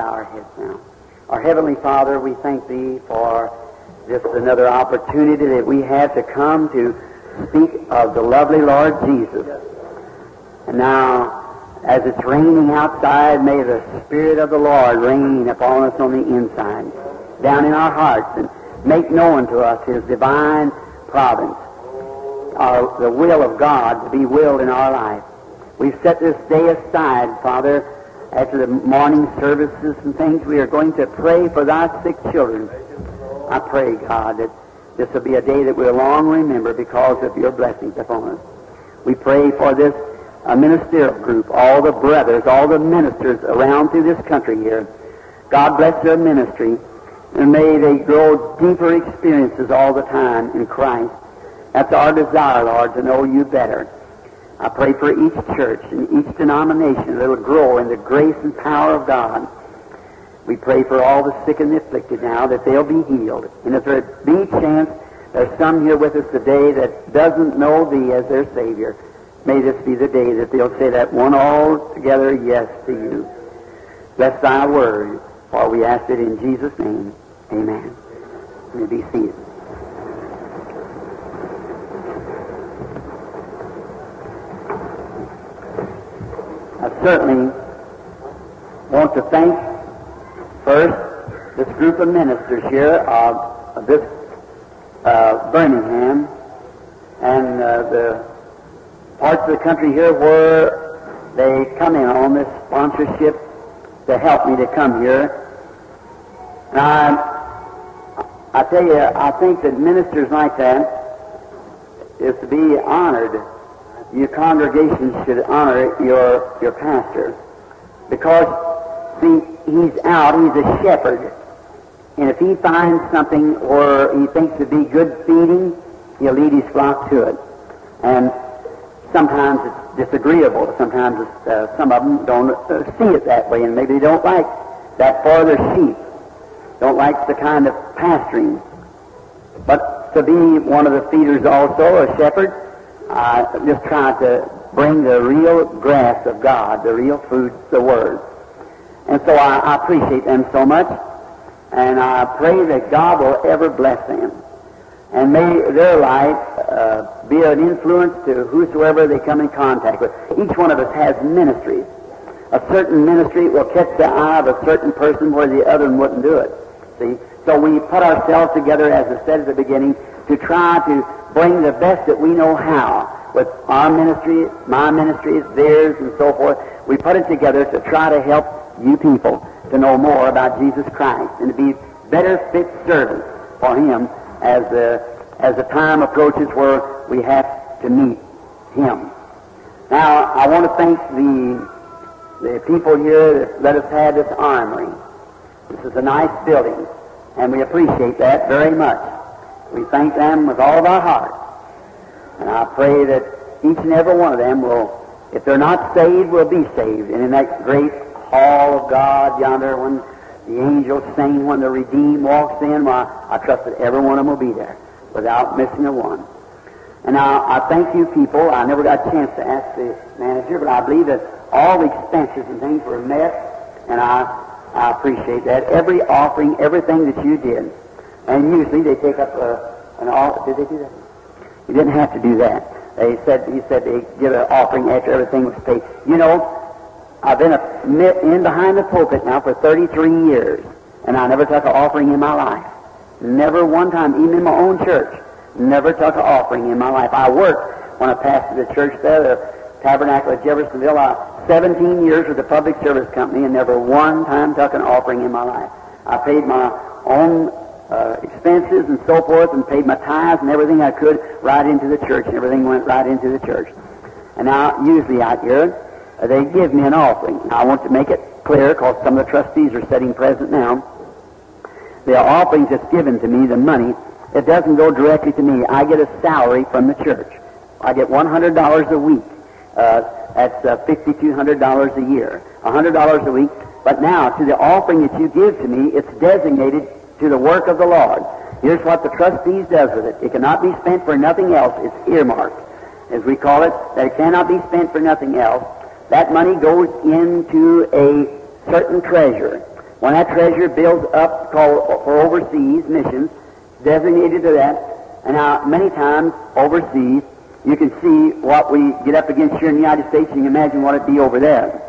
bow our heads now. Our Heavenly Father, we thank Thee for this another opportunity that we have to come to speak of the lovely Lord Jesus. And now, as it's raining outside, may the Spirit of the Lord rain upon us on the inside, down in our hearts, and make known to us His divine providence, our, the will of God to be willed in our life. We've set this day aside, Father, after the morning services and things. We are going to pray for thy sick children. I pray, God, that this will be a day that we'll long remember because of your blessings upon us. We pray for this uh, ministerial group, all the brothers, all the ministers around through this country here. God bless their ministry, and may they grow deeper experiences all the time in Christ. That's our desire, Lord, to know you better. I pray for each church and each denomination that will grow in the grace and power of God. We pray for all the sick and the afflicted now that they'll be healed. And if there be chance there's some here with us today that doesn't know Thee as their Savior, may this be the day that they'll say that one altogether yes to You. Bless Thy word, for we ask it in Jesus' name. Amen. May be seated. I certainly want to thank first this group of ministers here of, of this uh, Birmingham and uh, the parts of the country here where they come in on this sponsorship to help me to come here. And I, I tell you, I think that ministers like that is to be honored your congregation should honor your, your pastor. Because, see, he's out, he's a shepherd. And if he finds something or he thinks to be good feeding, he'll lead his flock to it. And sometimes it's disagreeable. Sometimes it's, uh, some of them don't uh, see it that way, and maybe they don't like that for their sheep. Don't like the kind of pasturing. But to be one of the feeders also, a shepherd, I just try to bring the real grass of God, the real food, the Word. And so I, I appreciate them so much, and I pray that God will ever bless them. And may their life uh, be an influence to whosoever they come in contact with. Each one of us has ministries. A certain ministry will catch the eye of a certain person where the other one wouldn't do it. See? So we put ourselves together, as I said at the beginning, to try to bring the best that we know how with our ministry, my ministries, theirs, and so forth. We put it together to try to help you people to know more about Jesus Christ and to be better fit servants for Him as the, as the time approaches where we have to meet Him. Now, I want to thank the, the people here that let us have this armory. This is a nice building, and we appreciate that very much. We thank them with all of our heart. And I pray that each and every one of them will, if they're not saved, will be saved. And in that great hall of God yonder, when the angels sing, when the redeemed walks in, well, I trust that every one of them will be there without missing a one. And now, I thank you people. I never got a chance to ask the manager, but I believe that all the expenses and things were met, and I, I appreciate that. Every offering, everything that you did. And usually they take up uh, an offering. Did they do that? You didn't have to do that. They said he said they give an offering after everything was paid. You know, I've been a, in behind the pulpit now for 33 years, and I never took an offering in my life. Never one time, even in my own church, never took an offering in my life. I worked when I pastored the church there, the Tabernacle of Jeffersonville. I, 17 years with the Public Service Company, and never one time took an offering in my life. I paid my own uh, expenses and so forth and paid my tithes and everything I could right into the church and everything went right into the church. And now, usually out here, uh, they give me an offering. I want to make it clear because some of the trustees are sitting present now. The offerings that's given to me, the money, it doesn't go directly to me. I get a salary from the church. I get $100 a week. Uh, that's uh, $5,200 a year. $100 a week. But now, to the offering that you give to me, it's designated to the work of the Lord. Here's what the trustees does with it. It cannot be spent for nothing else. It's earmarked, as we call it, that it cannot be spent for nothing else. That money goes into a certain treasure. When that treasure builds up called for overseas missions, designated to that, and now many times overseas, you can see what we get up against here in the United States, you can imagine what it'd be over there.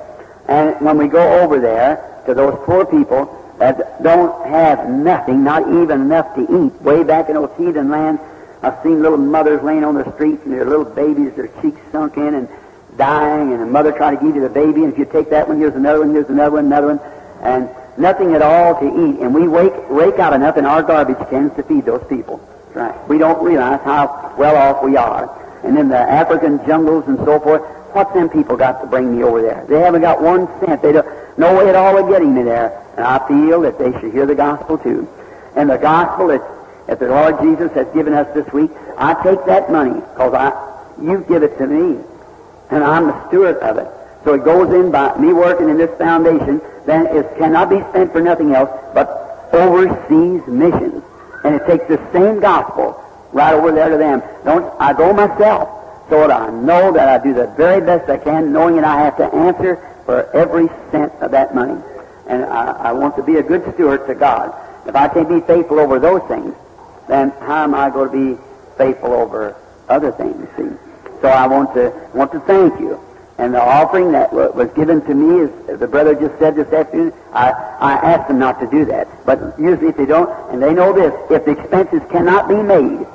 And when we go over there to those poor people that don't have nothing, not even enough to eat, way back in those heathen lands, I've seen little mothers laying on the streets and their little babies, their cheeks sunk in and dying, and a mother trying to give you the baby, and if you take that one, here's another one, here's another one, another one, and nothing at all to eat. And we wake, rake out enough in our garbage cans to feed those people. Right. We don't realize how well off we are. And in the African jungles and so forth, what's them people got to bring me over there? They haven't got one cent. They don't no way at all of getting me there. And I feel that they should hear the gospel too. And the gospel that, that the Lord Jesus has given us this week, I take that money because I you give it to me, and I'm the steward of it. So it goes in by me working in this foundation. Then it cannot be spent for nothing else but overseas missions. And it takes the same gospel right over there to them. Don't I go myself that I know that I do the very best I can, knowing that I have to answer for every cent of that money. And I, I want to be a good steward to God. If I can't be faithful over those things, then how am I going to be faithful over other things? See? So I want to want to thank you. And the offering that was given to me, as the brother just said this afternoon, I, I asked them not to do that. But usually if they don't, and they know this, if the expenses cannot be made,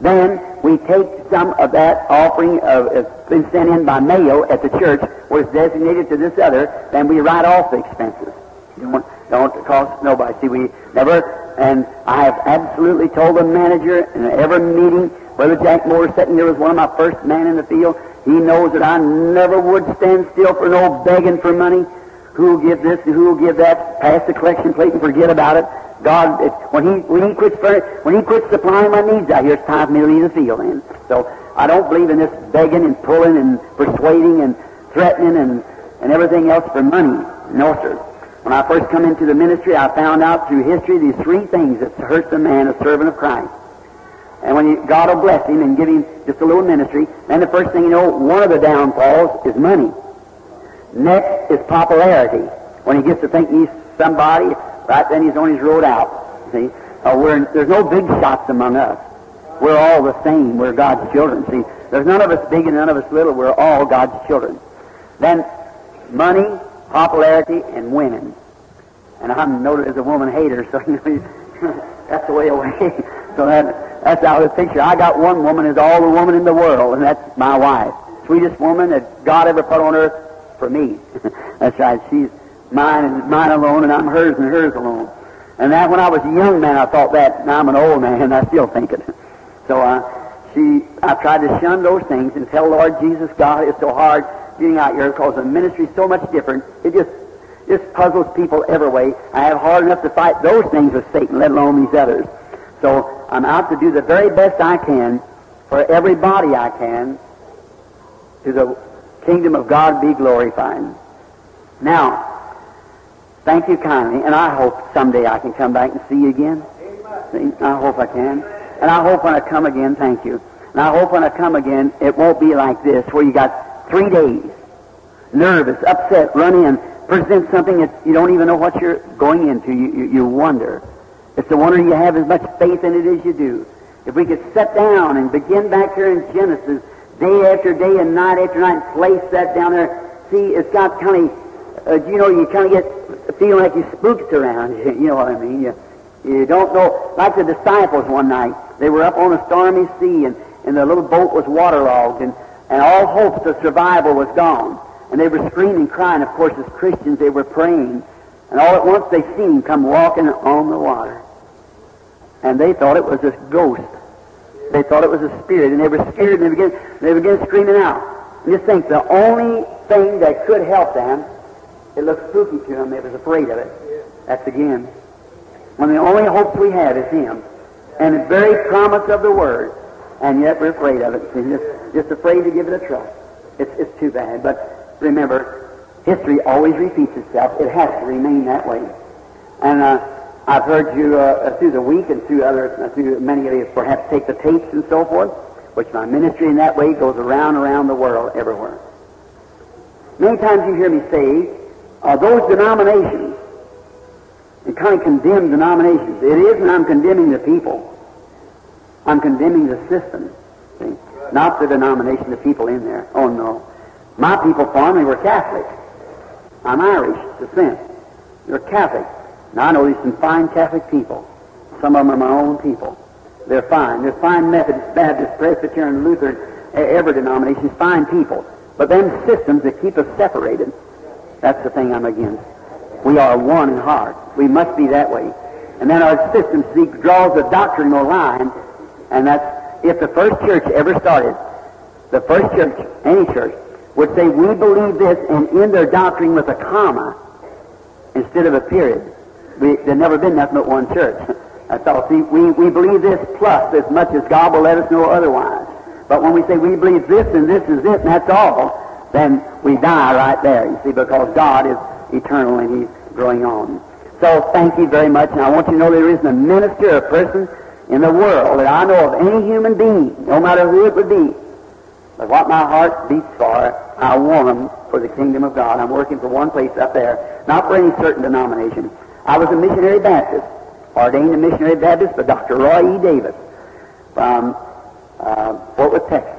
then we take some of that offering of it's been sent in by mail at the church, it's designated to this other, then we write off the expenses. Don't, don't cost nobody. See, we never, and I have absolutely told the manager in every meeting, Brother Jack Moore sitting here was one of my first men in the field. He knows that I never would stand still for no begging for money. Who'll give this and who'll give that? Pass the collection plate and forget about it. God, it, when he when he quits when he quits supplying my needs out here, it's time for me to leave the field. Then, so I don't believe in this begging and pulling and persuading and threatening and and everything else for money. No, sir. When I first come into the ministry, I found out through history these three things that hurts a man, a servant of Christ. And when you, God will bless him and give him just a little ministry, then the first thing you know, one of the downfalls is money. Next is popularity. When he gets to think he's somebody, right then he's on his road out. See, uh, we're, there's no big shots among us. We're all the same. We're God's children. See, there's none of us big and none of us little. We're all God's children. Then money, popularity, and women. And I'm noted as a woman hater, so that's the way away. so that that's out of the picture. I got one woman is all the woman in the world, and that's my wife. Sweetest woman that God ever put on earth for me. that's right. She's mine and mine alone, and I'm hers and hers alone. And that when I was a young man, I thought that. Now I'm an old man, and I still think it. So uh, she, I tried to shun those things and tell Lord Jesus, God, it's so hard getting out here because the ministry is so much different. It just just puzzles people every way. I have hard enough to fight those things with Satan, let alone these others. So I'm out to do the very best I can for everybody I can to the kingdom of God be glorified. Now, thank you kindly, and I hope someday I can come back and see you again. See, I hope I can. And I hope when I come again, thank you. And I hope when I come again, it won't be like this, where you got three days, nervous, upset, run in, present something that you don't even know what you're going into. You, you, you wonder. It's a wonder you have as much faith in it as you do. If we could sit down and begin back here in Genesis, day after day and night after night, and place that down there, see, it's got kind of, uh, you know, you kind of get feeling like you spooked around. You know what I mean? You, you don't know. Like the disciples one night, they were up on a stormy sea, and, and the little boat was waterlogged, and, and all hopes of survival was gone. And they were screaming, crying. Of course, as Christians, they were praying. And all at once they seen him come walking on the water. And they thought it was a ghost. They thought it was a spirit. And they were scared and they began, they began screaming out. And just think, the only thing that could help them, it looked spooky to them. They was afraid of it. That's again. When the only hope we have is Him. And the very promise of the Word. And yet we're afraid of it. Just, just afraid to give it a trust. It's, it's too bad. But remember, history always repeats itself. It has to remain that way. And uh, I've heard you uh, through the week and through other, uh, through many of you perhaps take the tapes and so forth, which my ministry in that way goes around around the world everywhere. Many times you hear me say, uh, those denominations and kind of condemn denominations. It isn't I'm condemning the people. I'm condemning the system. See? Not the denomination, the people in there. Oh no. My people formerly were Catholic. I'm Irish descent. They're Catholic. Now I know these some fine Catholic people. Some of them are my own people. They're fine. They're fine Methodist, Baptist, Presbyterian, Lutheran, every denomination, fine people. But them systems that keep us separated, that's the thing I'm against. We are one in heart. We must be that way. And then our system see, draws a doctrinal line, and that's if the first church ever started, the first church, any church, would say, we believe this, and end their doctrine with a comma instead of a period. We, there's never been nothing but one church. That's all. See, we, we believe this plus as much as God will let us know otherwise. But when we say we believe this and this is it and that's all, then we die right there, you see, because God is eternal and He's growing on. So thank you very much, and I want you to know there isn't a minister or person in the world that I know of any human being, no matter who it would be, but what my heart beats for, I want them for the kingdom of God. I'm working for one place up there, not for any certain denomination. I was a missionary Baptist, ordained a missionary Baptist by Dr. Roy E. Davis from uh, Fort Worth, Texas.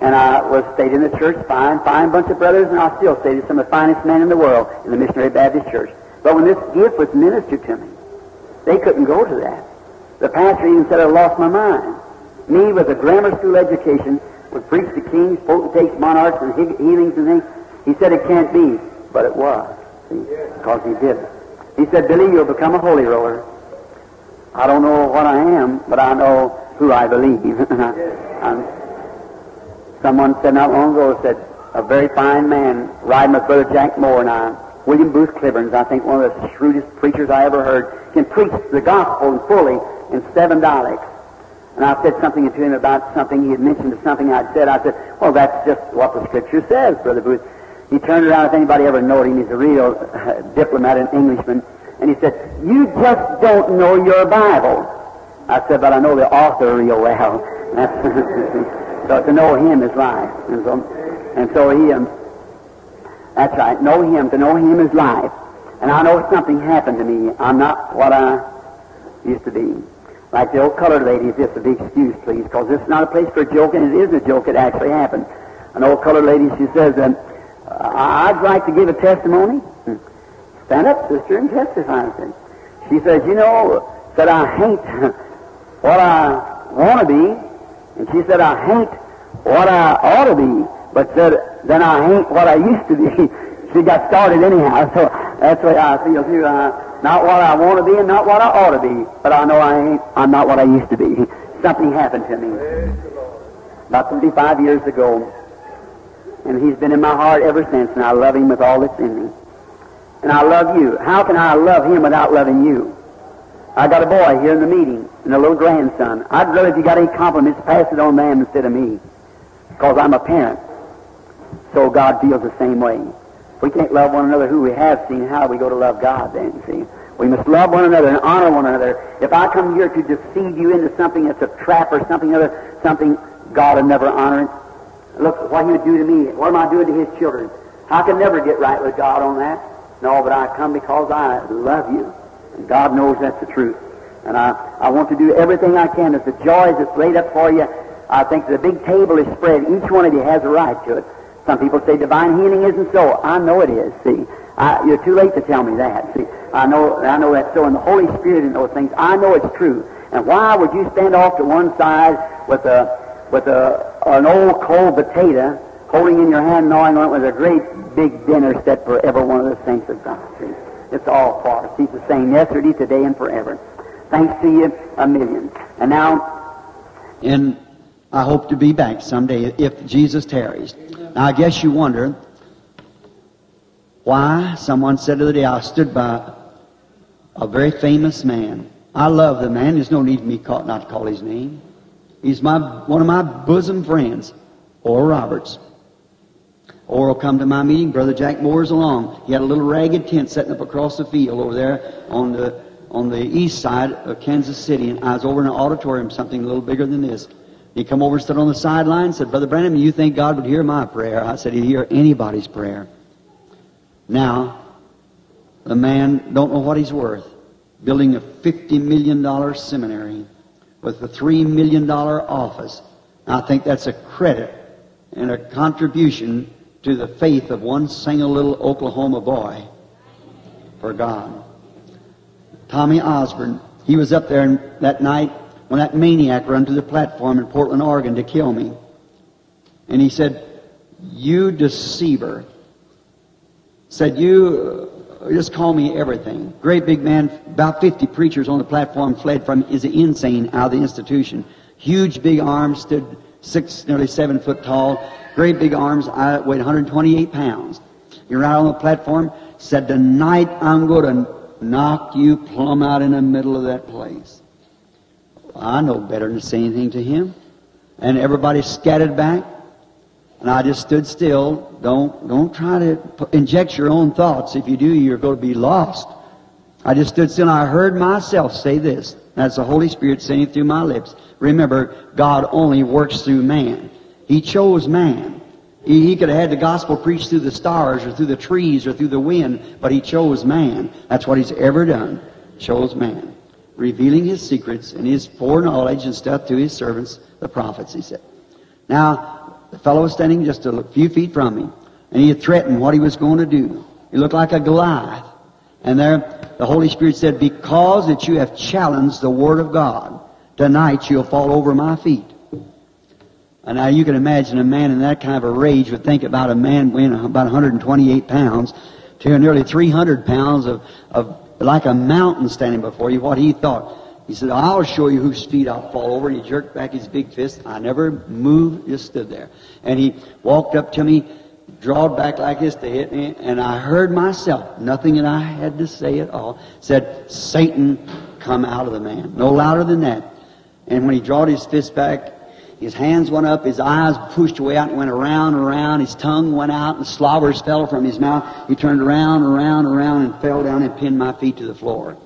And I was stayed in the church, fine, fine bunch of brothers, and I still stayed with some of the finest men in the world in the Missionary Baptist Church. But when this gift was ministered to me, they couldn't go to that. The pastor even said I lost my mind. Me with a grammar school education would preach to kings, potentates, monarchs, and healings and things. He said it can't be, but it was. Because he did. He said, Billy, you'll become a holy roller. I don't know what I am, but I know who I believe. someone said not long ago, said, a very fine man riding with Brother Jack Moore and I, William Booth Clibborns, I think one of the shrewdest preachers I ever heard, can preach the gospel fully in seven dialects. And I said something to him about something he had mentioned to something I'd said. I said, well, that's just what the Scripture says, Brother Booth. He turned around, if anybody ever knows him, he's a real uh, diplomat and Englishman, and he said, you just don't know your Bible. I said, but I know the author real well. to know him is life. And so, and so he, um, that's right, know him, to know him is life. And I know something happened to me. I'm not what I used to be. Like the old colored lady, if this would be excused, please, because this is not a place for a joke, and it is a joke. It actually happened. An old colored lady, she says, um, I'd like to give a testimony. Hmm. Stand up, sister, and testify. She says, you know, that I hate what I want to be. And she said, I hate what I ought to be. But said, then I hate what I used to be. she got started anyhow. So that's the way I feel too. Uh, not what I want to be and not what I ought to be, but I know I ain't, I'm not what I used to be. Something happened to me about 35 years ago, and he's been in my heart ever since, and I love him with all that's in me. And I love you. How can I love him without loving you? I got a boy here in the meeting, and a little grandson. I'd rather if you got any compliments, pass it on them instead of me, because I'm a parent. So God feels the same way. If we can't love one another who we have seen, how we go to love God then, see? We must love one another and honor one another. If I come here to deceive you into something that's a trap or something other, something God would never honor. Look what he would do to me. What am I doing to his children? I can never get right with God on that. No, but I come because I love you. And God knows that's the truth. And I, I want to do everything I can. As the joys that's laid up for you, I think the big table is spread. Each one of you has a right to it. Some people say divine healing isn't so. I know it is. See, I, you're too late to tell me that. See, I know, I know that's so. And the Holy Spirit in those things, I know it's true. And why would you stand off to one side with a, with a, an old cold potato holding in your hand, gnawing on it with a great big dinner set for every one of the saints of God? See, it's all for us. He's the same yesterday, today, and forever. Thanks to you a million. And now, and I hope to be back someday if Jesus tarries. Now, I guess you wonder why someone said the other day I stood by a very famous man. I love the man. There's no need for me not to call his name. He's my one of my bosom friends, Oral Roberts. Oral come to my meeting. Brother Jack Moore's along. He had a little ragged tent setting up across the field over there on the on the east side of Kansas City, and I was over in an auditorium, something a little bigger than this. He come over and stood on the sideline and said, Brother Branham, you think God would hear my prayer? I said, He'd hear anybody's prayer. Now, the man don't know what he's worth, building a $50 million seminary with a $3 million office. I think that's a credit and a contribution to the faith of one single little Oklahoma boy for God. Tommy Osborn, he was up there that night when that maniac ran to the platform in Portland, Oregon to kill me. And he said, You deceiver. Said, You uh, just call me everything. Great big man, about 50 preachers on the platform fled from is insane out of the institution. Huge big arms, stood six, nearly seven foot tall. Great big arms, I weighed 128 pounds. You're out on the platform, said, Tonight I'm going to knock you plumb out in the middle of that place. I know better than to say anything to him. And everybody scattered back. And I just stood still. Don't, don't try to inject your own thoughts. If you do, you're going to be lost. I just stood still and I heard myself say this. That's the Holy Spirit saying through my lips. Remember, God only works through man. He chose man. He, he could have had the gospel preached through the stars or through the trees or through the wind, but he chose man. That's what he's ever done. Chose man. Revealing his secrets and his foreknowledge and stuff to his servants, the prophets, he said. Now, the fellow was standing just a few feet from me, and he had threatened what he was going to do. He looked like a Goliath. And there, the Holy Spirit said, Because that you have challenged the Word of God, tonight you'll fall over my feet. And now you can imagine a man in that kind of a rage would think about a man weighing about 128 pounds to nearly 300 pounds of, of like a mountain standing before you, what he thought. He said, I'll show you whose feet I'll fall over. And he jerked back his big fist. I never moved, just stood there. And he walked up to me, drawed back like this to hit me, and I heard myself, nothing that I had to say at all, said, Satan, come out of the man. No louder than that. And when he drawed his fist back, his hands went up, his eyes pushed away out and went around and around. His tongue went out and slobbers fell from his mouth. He turned around, around, around and fell down and pinned my feet to the floor.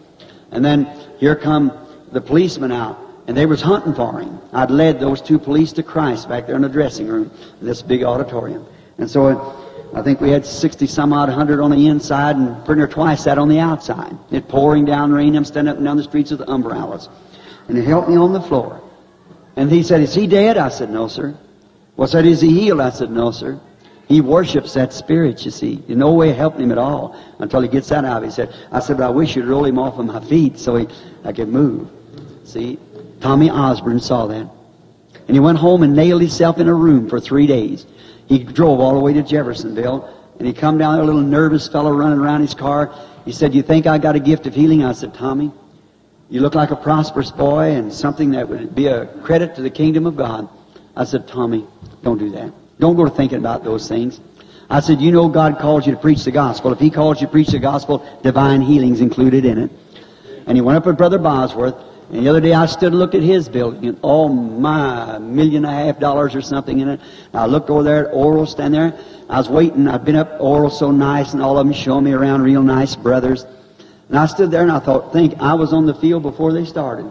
And then here come the policemen out and they was hunting for him. I'd led those two police to Christ back there in the dressing room in this big auditorium. And so I think we had 60 some odd hundred on the inside and pretty near twice that on the outside. It pouring down rain. I'm standing up and down the streets with the umbrellas. And he helped me on the floor. And he said, Is he dead? I said, No, sir. Well, said, Is he healed? I said, No, sir. He worships that spirit, you see. There's no way of helping him at all until he gets that out. He said, I said, I wish you'd roll him off of my feet so he, I could move. See, Tommy Osborn saw that. And he went home and nailed himself in a room for three days. He drove all the way to Jeffersonville, and he come down there, a little nervous fellow running around his car. He said, You think I got a gift of healing? I said, Tommy, you look like a prosperous boy and something that would be a credit to the kingdom of God. I said, Tommy, don't do that. Don't go to thinking about those things. I said, you know God calls you to preach the gospel. If He calls you to preach the gospel, divine healing's included in it. And he went up with Brother Bosworth, and the other day I stood and looked at his building, and oh my, million and a half dollars or something in it. And I looked over there at Oral stand there. I was waiting. I've been up Oral so nice, and all of them showing me around real nice brothers. And I stood there and I thought, think, I was on the field before they started.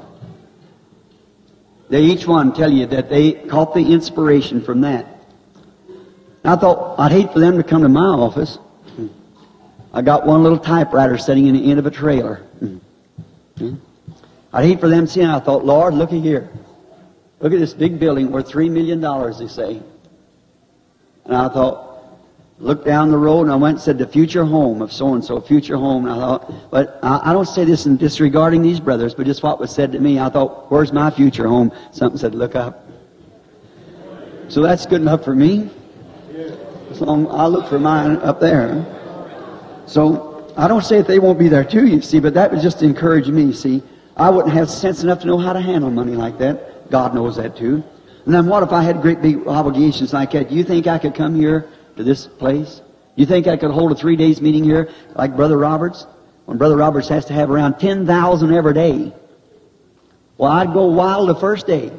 They each one tell you that they caught the inspiration from that. And I thought, I'd hate for them to come to my office. I got one little typewriter sitting in the end of a trailer. I'd hate for them to see. seeing. I thought, Lord, looky here. Look at this big building worth three million dollars, they say. And I thought, looked down the road and I went and said, the future home of so and so, future home. And I thought, but I, I don't say this in disregarding these brothers, but just what was said to me. I thought, where's my future home? Something said, look up. So that's good enough for me. Long I look for mine up there. So I don't say that they won't be there too, you see, but that was just encourage me, see. I wouldn't have sense enough to know how to handle money like that. God knows that too. And then what if I had great big obligations like that? Do you think I could come here to this place? You think I could hold a three days meeting here like Brother Roberts? When Brother Roberts has to have around 10,000 every day. Well, I'd go wild the first day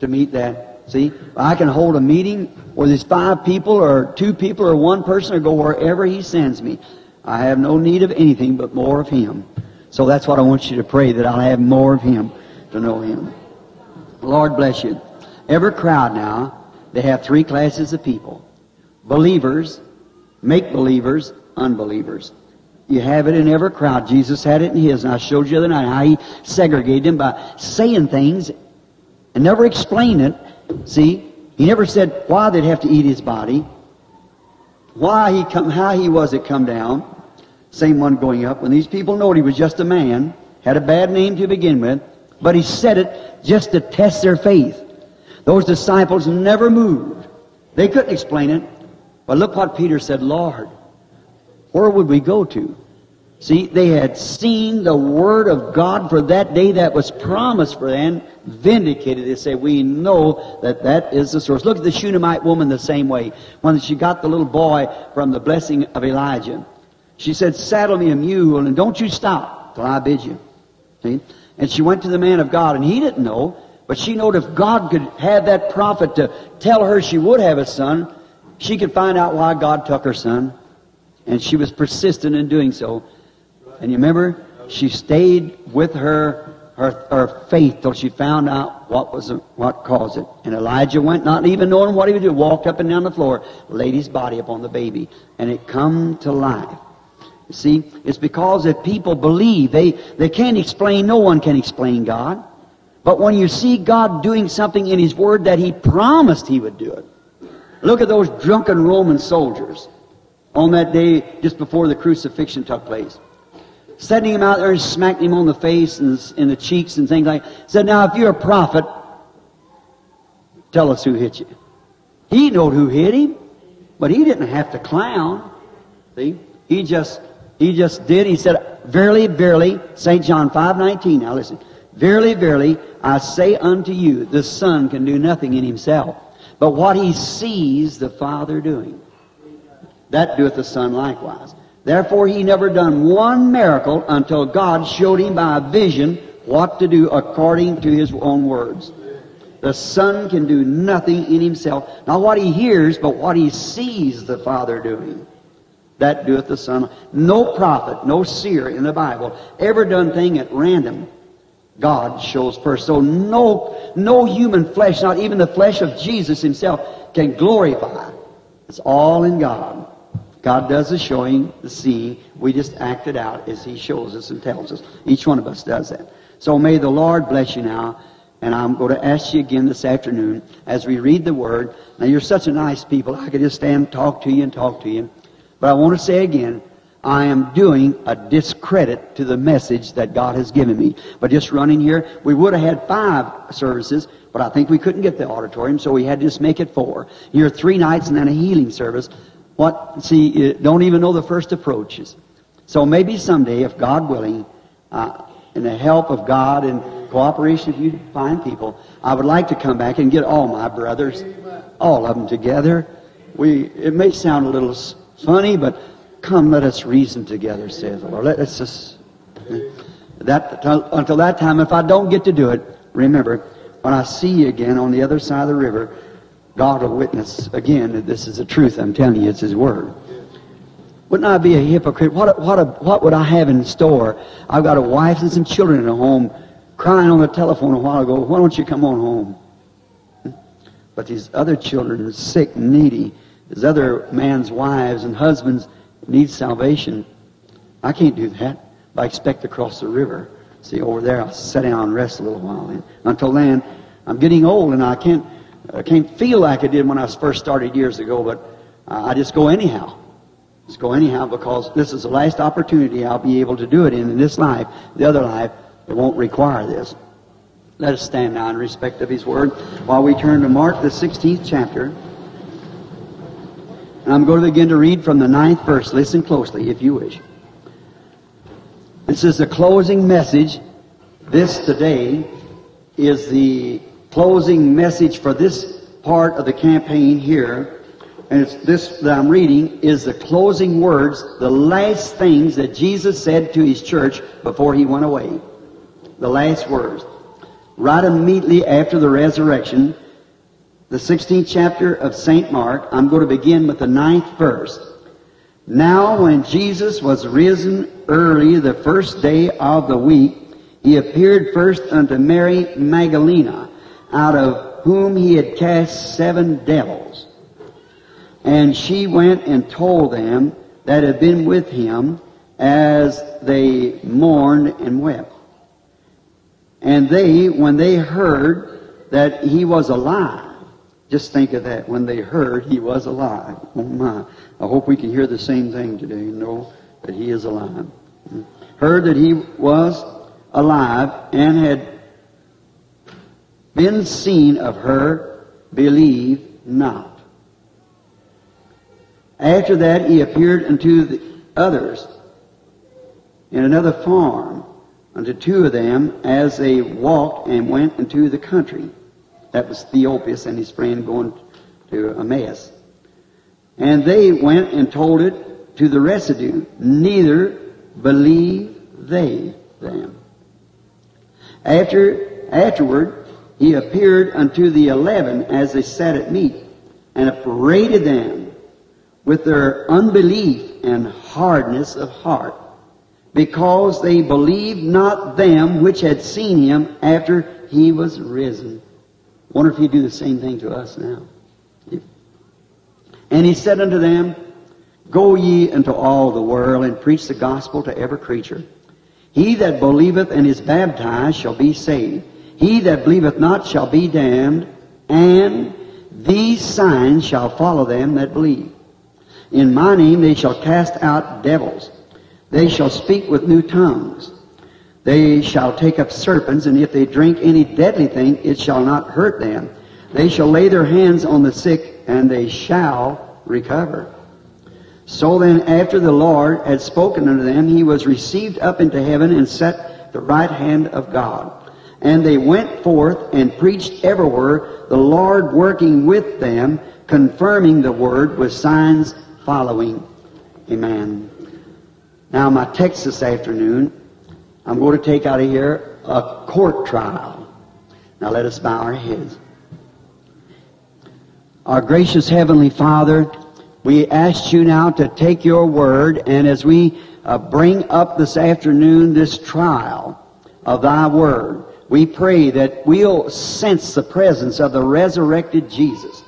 to meet that. See, I can hold a meeting where there's five people or two people or one person or go wherever he sends me. I have no need of anything but more of him. So that's what I want you to pray, that I'll have more of him to know him. Lord bless you. Every crowd now, they have three classes of people believers, make believers, unbelievers. You have it in every crowd. Jesus had it in his, and I showed you the other night how he segregated them by saying things and never explained it. See, he never said why they'd have to eat his body, why he come, how he was it come down. Same one going up. When these people knowed he was just a man, had a bad name to begin with, but he said it just to test their faith. Those disciples never moved. They couldn't explain it. But look what Peter said, Lord, where would we go to? See, they had seen the Word of God for that day that was promised for them, vindicated. They say, we know that that is the source. Look at the Shunammite woman the same way. When she got the little boy from the blessing of Elijah, she said, saddle me a mule and don't you stop till I bid you. See? And she went to the man of God and he didn't know, but she knowed if God could have that prophet to tell her she would have a son, she could find out why God took her son. And she was persistent in doing so. And you remember, she stayed with her, her, her faith till she found out what was what caused it. And Elijah went, not even knowing what he would do, walked up and down the floor, laid his body upon the baby, and it come to life. You see, it's because if people believe, they, they can't explain, no one can explain God. But when you see God doing something in His Word that He promised He would do it, look at those drunken Roman soldiers on that day just before the crucifixion took place. Setting him out there and smacking him on the face and in the cheeks and things like that. Said, now if you're a prophet, tell us who hit you. He knowed who hit him, but he didn't have to clown. See? He just he just did. He said, Verily, verily, St. John 5.19. Now listen. Verily, verily, I say unto you, the Son can do nothing in himself, but what he sees the Father doing. That doeth the Son likewise. Therefore he never done one miracle until God showed him by a vision what to do according to his own words. The Son can do nothing in himself. Not what he hears, but what he sees the Father doing. That doeth the Son. No prophet, no seer in the Bible ever done thing at random. God shows first. So no, no human flesh, not even the flesh of Jesus himself, can glorify. It's all in God. God does the showing, the seeing. We just act it out as He shows us and tells us. Each one of us does that. So may the Lord bless you now. And I'm going to ask you again this afternoon as we read the Word. Now, you're such a nice people. I could just stand and talk to you and talk to you. But I want to say again, I am doing a discredit to the message that God has given me. But just running here, we would have had five services, but I think we couldn't get the auditorium, so we had to just make it four. Here, three nights and then a healing service. What? See, you don't even know the first approaches. So maybe someday, if God willing, uh, in the help of God and cooperation of you fine people, I would like to come back and get all my brothers, all of them together. We, it may sound a little funny, but come, let us reason together, says the Lord. Let us just, that, until that time, if I don't get to do it, remember, when I see you again on the other side of the river, God will witness again that this is the truth. I'm telling you, it's His Word. Wouldn't I be a hypocrite? What, what, what would I have in store? I've got a wife and some children at home crying on the telephone a while ago. Why don't you come on home? But these other children are sick and needy. These other man's wives and husbands need salvation. I can't do that. I expect to cross the river. See, over there, I'll sit down and rest a little while. And until then, I'm getting old and I can't, I can't feel like I did when I first started years ago, but I just go anyhow. Just go anyhow because this is the last opportunity I'll be able to do it in, in this life. The other life, it won't require this. Let us stand now in respect of His Word while we turn to Mark, the 16th chapter. And I'm going to begin to read from the ninth verse. Listen closely, if you wish. This is the closing message. This today is the closing message for this part of the campaign here. And it's this that I'm reading is the closing words, the last things that Jesus said to his church before he went away. The last words. Right immediately after the resurrection, the 16th chapter of St. Mark. I'm going to begin with the ninth verse. Now when Jesus was risen early the first day of the week, he appeared first unto Mary Magdalena, out of whom he had cast seven devils. And she went and told them that had been with him as they mourned and wept. And they, when they heard that he was alive, just think of that, when they heard he was alive. Oh my. I hope we can hear the same thing today and know that he is alive. Heard that he was alive and had been seen of her, believe not. After that he appeared unto the others in another farm, unto two of them as they walked and went into the country. That was Theophilus and his friend going to Emmaus. And they went and told it to the residue. Neither believe they them. After, afterward, he appeared unto the eleven as they sat at meat, and upbraided them with their unbelief and hardness of heart, because they believed not them which had seen him after he was risen. Wonder if he'd do the same thing to us now. And he said unto them, Go ye into all the world and preach the gospel to every creature. He that believeth and is baptized shall be saved. He that believeth not shall be damned. And these signs shall follow them that believe. In my name they shall cast out devils. They shall speak with new tongues. They shall take up serpents, and if they drink any deadly thing, it shall not hurt them. They shall lay their hands on the sick, and they shall recover. So then, after the Lord had spoken unto them, he was received up into heaven and set the right hand of God. And they went forth and preached everywhere, the Lord working with them, confirming the word with signs following. Amen. Now, my text this afternoon, I'm going to take out of here a court trial. Now, let us bow our heads. Our gracious Heavenly Father, we ask you now to take your word, and as we uh, bring up this afternoon this trial of thy word, we pray that we'll sense the presence of the resurrected Jesus.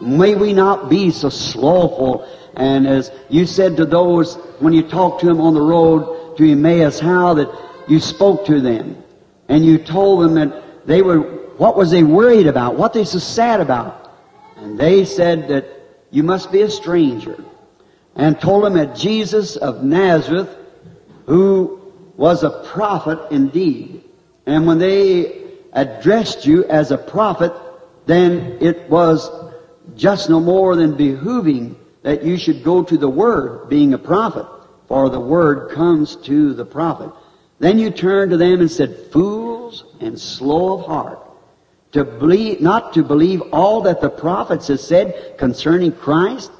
May we not be so slothful, and as you said to those when you talked to him on the road to Emmaus, how that you spoke to them, and you told them that they were, what was they worried about, what they so sad about. And they said that you must be a stranger. And told them that Jesus of Nazareth, who was a prophet indeed. And when they addressed you as a prophet, then it was just no more than behooving that you should go to the Word, being a prophet, for the Word comes to the prophet. Then you turned to them and said, Fools and slow of heart to believe, not to believe all that the prophets have said concerning Christ,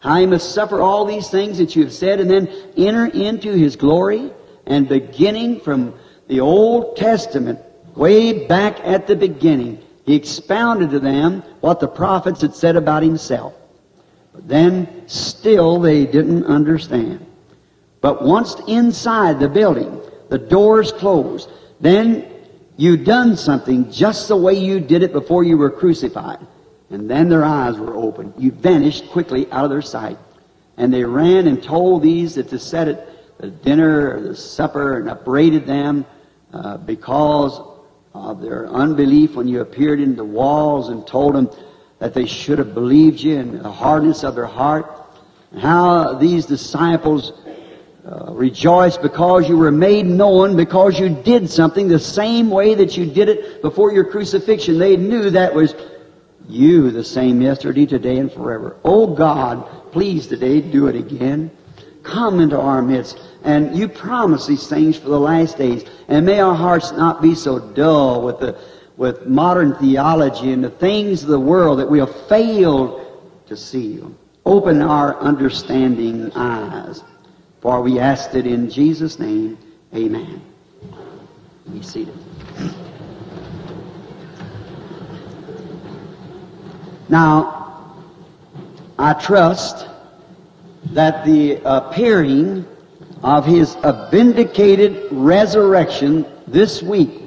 how he must suffer all these things that you have said, and then enter into his glory, and beginning from the Old Testament, way back at the beginning, he expounded to them what the prophets had said about himself. But then still they didn't understand. But once inside the building, the doors closed, then you done something just the way you did it before you were crucified. And then their eyes were opened. You vanished quickly out of their sight. And they ran and told these that to set at the dinner or the supper and upbraided them uh, because of their unbelief when you appeared in the walls and told them that they should have believed you and the hardness of their heart. And how these disciples uh, rejoice because you were made known, because you did something the same way that you did it before your crucifixion. They knew that was you the same yesterday, today, and forever. Oh God, please today do it again. Come into our midst. And you promise these things for the last days. And may our hearts not be so dull with the with modern theology and the things of the world that we have failed to see. Open our understanding eyes. For we asked it in Jesus' name. Amen. Be seated. Now, I trust that the appearing of his vindicated resurrection this week,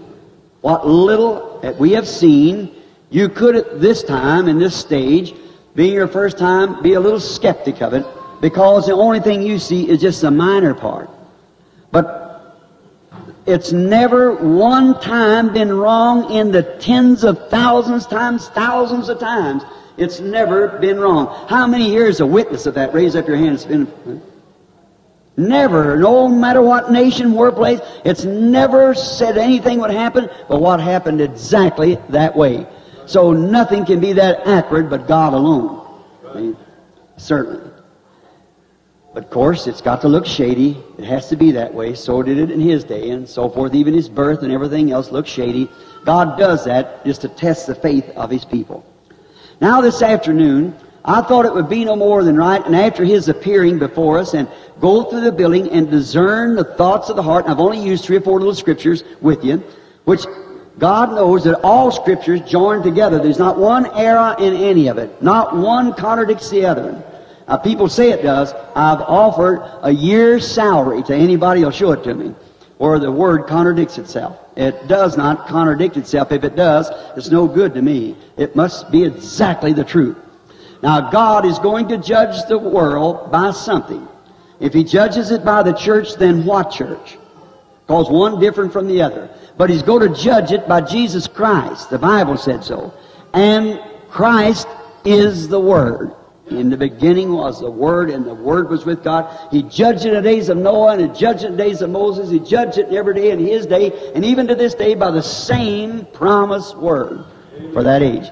what little that we have seen, you could at this time, in this stage, being your first time, be a little skeptic of it because the only thing you see is just the minor part. But it's never one time been wrong in the tens of thousands times thousands of times. It's never been wrong. How many years a witness of that? Raise up your hand. It's been never, no matter what nation, workplace, it's never said anything would happen, but what happened exactly that way. So nothing can be that accurate but God alone. I mean, certainly. Of course, it's got to look shady. It has to be that way. So did it in his day and so forth. Even his birth and everything else looks shady. God does that just to test the faith of his people. Now this afternoon, I thought it would be no more than right, and after his appearing before us and go through the building and discern the thoughts of the heart, and I've only used three or four little scriptures with you, which God knows that all scriptures join together. There's not one error in any of it. Not one contradicts the other. Now, people say it does. I've offered a year's salary to anybody who'll show it to me, Or the word contradicts itself. It does not contradict itself. If it does, it's no good to me. It must be exactly the truth. Now, God is going to judge the world by something. If He judges it by the church, then what church? Because one different from the other. But He's going to judge it by Jesus Christ. The Bible said so. And Christ is the Word. In the beginning was the Word, and the Word was with God. He judged in the days of Noah, and He judged in the days of Moses. He judged it every day in His day, and even to this day by the same promised Word for that age.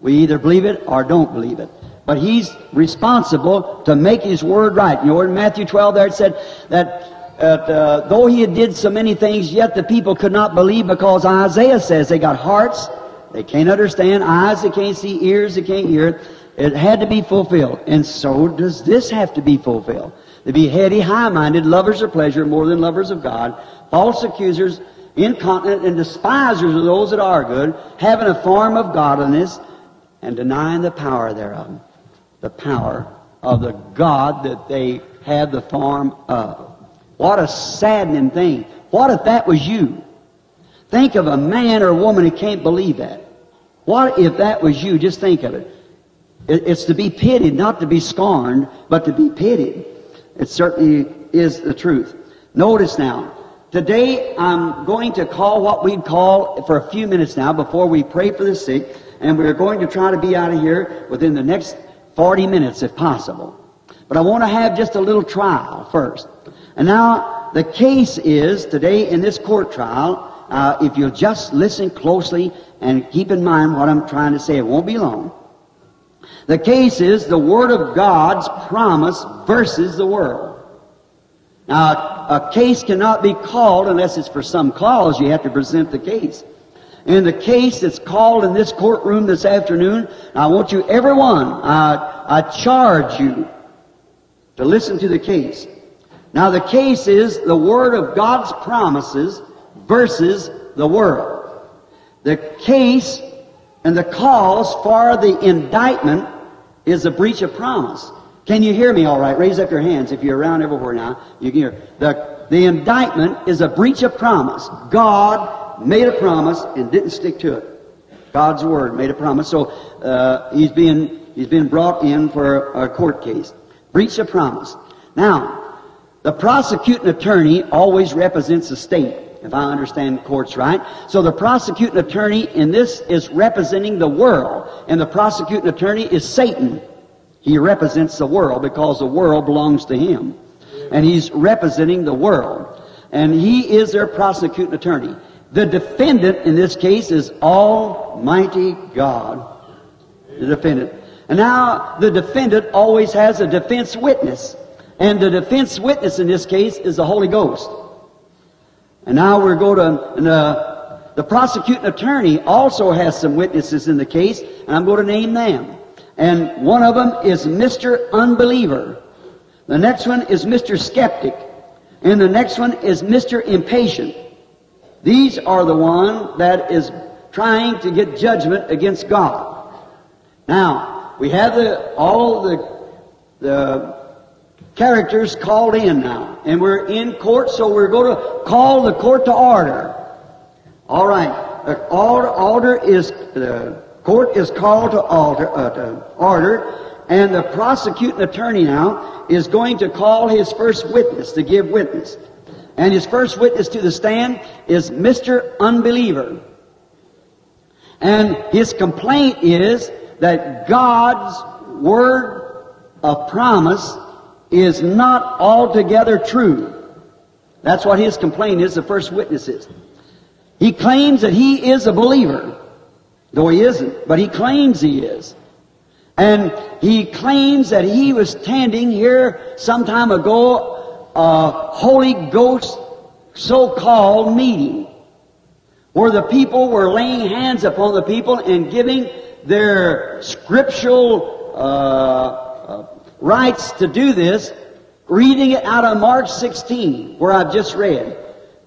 We either believe it or don't believe it. But He's responsible to make His Word right. You know, in Matthew 12 there it said that uh, though he had did so many things, yet the people could not believe because Isaiah says they got hearts, they can't understand, eyes they can't see, ears they can't hear. It had to be fulfilled. And so does this have to be fulfilled. To be heady, high-minded, lovers of pleasure more than lovers of God, false accusers, incontinent, and despisers of those that are good, having a form of godliness, and denying the power thereof. The power of the God that they have the form of. What a saddening thing. What if that was you? Think of a man or a woman who can't believe that. What if that was you? Just think of it. It's to be pitied, not to be scorned, but to be pitied. It certainly is the truth. Notice now, today I'm going to call what we'd call for a few minutes now before we pray for the sick, and we're going to try to be out of here within the next 40 minutes if possible. But I want to have just a little trial first. And now, the case is today in this court trial, uh, if you'll just listen closely and keep in mind what I'm trying to say, it won't be long. The case is the Word of God's promise versus the world. Now, a case cannot be called unless it's for some cause. You have to present the case. And the case that's called in this courtroom this afternoon, I want you, everyone, I, I charge you to listen to the case. Now the case is the Word of God's promises versus the world. The case and the cause for the indictment is a breach of promise. Can you hear me all right? Raise up your hands if you're around everywhere now. You can hear. The, the indictment is a breach of promise. God made a promise and didn't stick to it. God's word made a promise. So uh, he's being he's been brought in for a court case. Breach of promise. Now, the prosecuting attorney always represents the state, if I understand courts right. So the prosecuting attorney in this is representing the world, and the prosecuting attorney is Satan. He represents the world because the world belongs to him. And he's representing the world. And he is their prosecuting attorney. The defendant in this case is Almighty God. The defendant. And now the defendant always has a defense witness. And the defense witness in this case is the Holy Ghost. And now we're going to, and, uh, the prosecuting attorney also has some witnesses in the case, and I'm going to name them. And one of them is Mr. Unbeliever. The next one is Mr. Skeptic. And the next one is Mr. Impatient. These are the one that is trying to get judgment against God. Now, we have the, all the, the characters called in now. And we're in court, so we're going to call the court to order. All right. The order, is, the court is called to, alter, uh, to order, and the prosecuting attorney now is going to call his first witness to give witness. And his first witness to the stand is Mr. Unbeliever. And his complaint is that God's word of promise is not altogether true. That's what his complaint is, the first witness is. He claims that he is a believer, though he isn't, but he claims he is. And he claims that he was standing here some time ago, a Holy Ghost so-called meeting, where the people were laying hands upon the people and giving their scriptural uh, rights to do this, reading it out of Mark 16, where I've just read.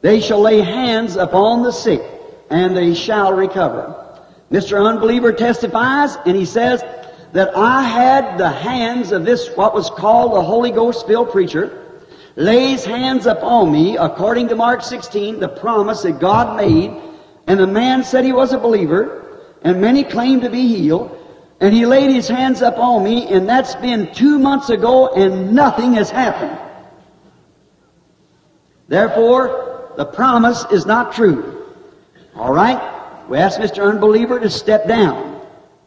They shall lay hands upon the sick, and they shall recover. Mr. Unbeliever testifies, and he says that I had the hands of this, what was called the Holy Ghost filled preacher, lays hands upon me, according to Mark 16, the promise that God made, and the man said he was a believer, and many claimed to be healed, and he laid his hands up on me, and that's been two months ago, and nothing has happened. Therefore, the promise is not true. All right? We ask Mr. Unbeliever to step down.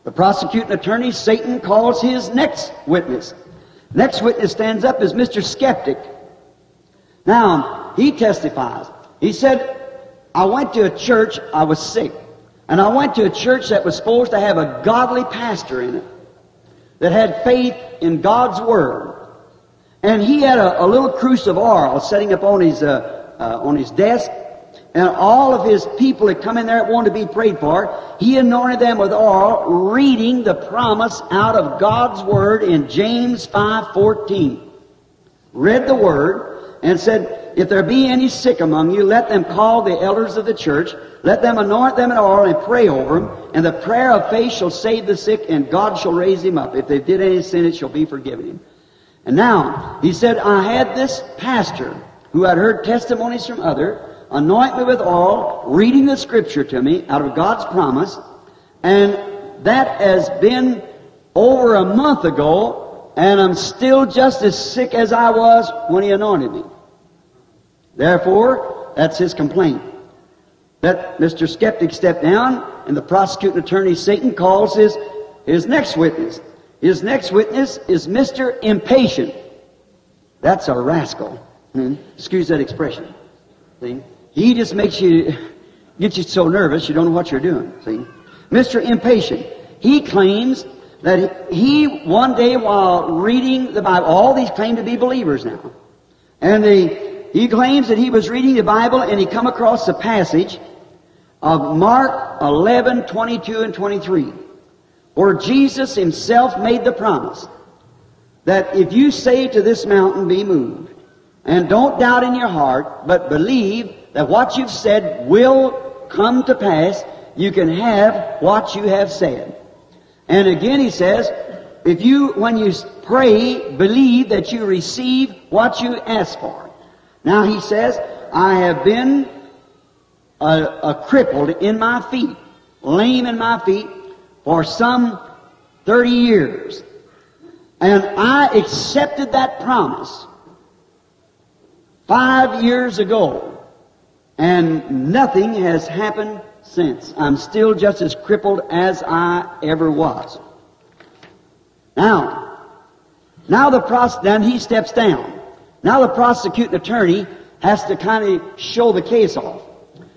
The prosecuting attorney, Satan, calls his next witness. Next witness stands up is Mr. Skeptic. Now, he testifies. He said, I went to a church, I was sick. And I went to a church that was supposed to have a godly pastor in it, that had faith in God's Word. And he had a, a little oil sitting up on his, uh, uh, on his desk, and all of his people had come in there that wanted to be prayed for. He anointed them with oil, reading the promise out of God's Word in James 5.14. Read the Word, and said, If there be any sick among you, let them call the elders of the church, let them anoint them in oil and pray over them, and the prayer of faith shall save the sick, and God shall raise him up. If they did any sin, it shall be forgiven him. And now, he said, I had this pastor who had heard testimonies from other, anoint me with oil, reading the scripture to me out of God's promise, and that has been over a month ago, and I'm still just as sick as I was when he anointed me. Therefore, that's his complaint. That Mr. Skeptic stepped down, and the prosecuting attorney, Satan, calls his, his next witness. His next witness is Mr. Impatient. That's a rascal. Hmm? Excuse that expression. See? He just makes you, gets you so nervous you don't know what you're doing. See? Mr. Impatient. He claims that he, one day while reading the Bible, all these claim to be believers now. And the, he claims that he was reading the Bible and he come across the passage of Mark 11, 22 and 23, where Jesus himself made the promise that if you say to this mountain, be moved, and don't doubt in your heart, but believe that what you've said will come to pass, you can have what you have said. And again he says, if you, when you pray, believe that you receive what you ask for. Now he says, I have been a, a crippled in my feet, lame in my feet for some 30 years. And I accepted that promise five years ago. And nothing has happened since. I'm still just as crippled as I ever was. Now, now the pros- then he steps down. Now the prosecuting attorney has to kind of show the case off.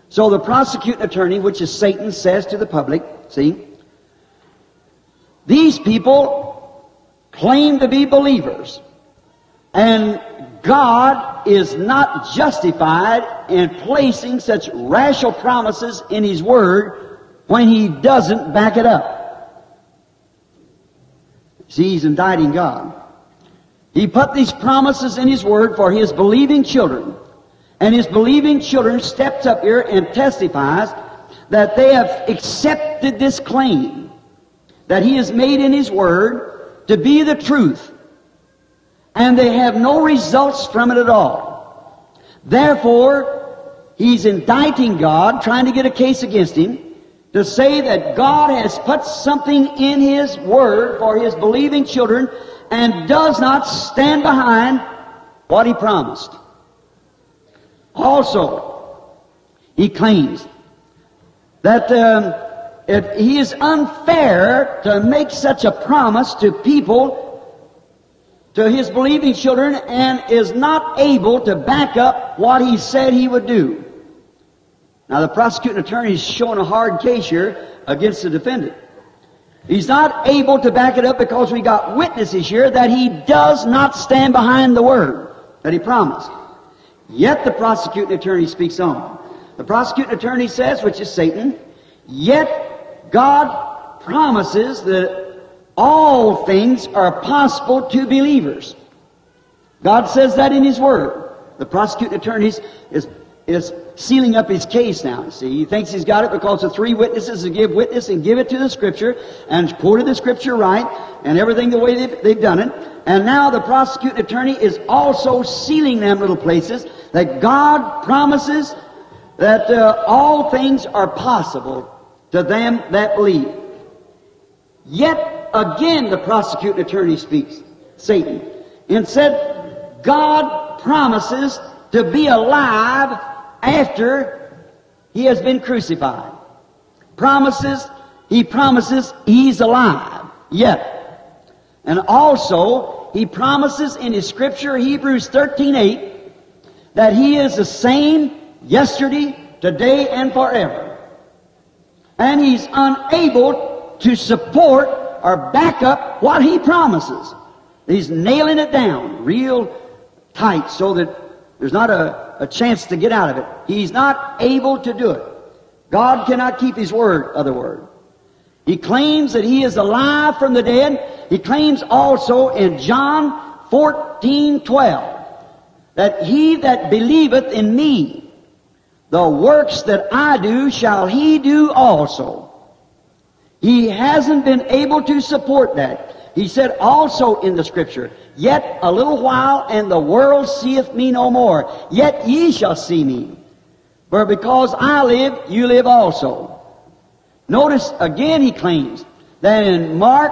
So the prosecuting attorney, which is Satan, says to the public, see, these people claim to be believers. And God is not justified in placing such rational promises in His Word when He doesn't back it up. See, He's indicting God. He put these promises in His Word for His believing children. And His believing children steps up here and testifies that they have accepted this claim that He has made in His Word to be the truth and they have no results from it at all. Therefore, he's indicting God, trying to get a case against him, to say that God has put something in his word for his believing children and does not stand behind what he promised. Also, he claims that um, it, he is unfair to make such a promise to people, to his believing children, and is not able to back up what he said he would do. Now, the prosecuting attorney is showing a hard case here against the defendant. He's not able to back it up because we got witnesses here that he does not stand behind the word that he promised. Yet the prosecuting attorney speaks on. The prosecuting attorney says, which is Satan, yet God promises that all things are possible to believers. God says that in His Word. The prosecuting attorney is, is, sealing up his case now. See, he thinks he's got it because the three witnesses to give witness and give it to the Scripture and quoted the Scripture right and everything the way they've, they've done it. And now the prosecuting attorney is also sealing them little places that God promises that uh, all things are possible to them that believe. Yet again the prosecuting attorney speaks, Satan, and said, God promises to be alive after he has been crucified. Promises, he promises he's alive yet. And also, he promises in his scripture, Hebrews 13 8, that he is the same yesterday, today, and forever. And he's unable to support or back up what he promises. He's nailing it down real tight so that there's not a, a chance to get out of it. He's not able to do it. God cannot keep His word, other word. He claims that He is alive from the dead. He claims also in John 14, 12, that he that believeth in me, the works that I do shall he do also. He hasn't been able to support that. He said also in the scripture, Yet a little while and the world seeth me no more. Yet ye shall see me. For because I live, you live also. Notice again he claims that in Mark,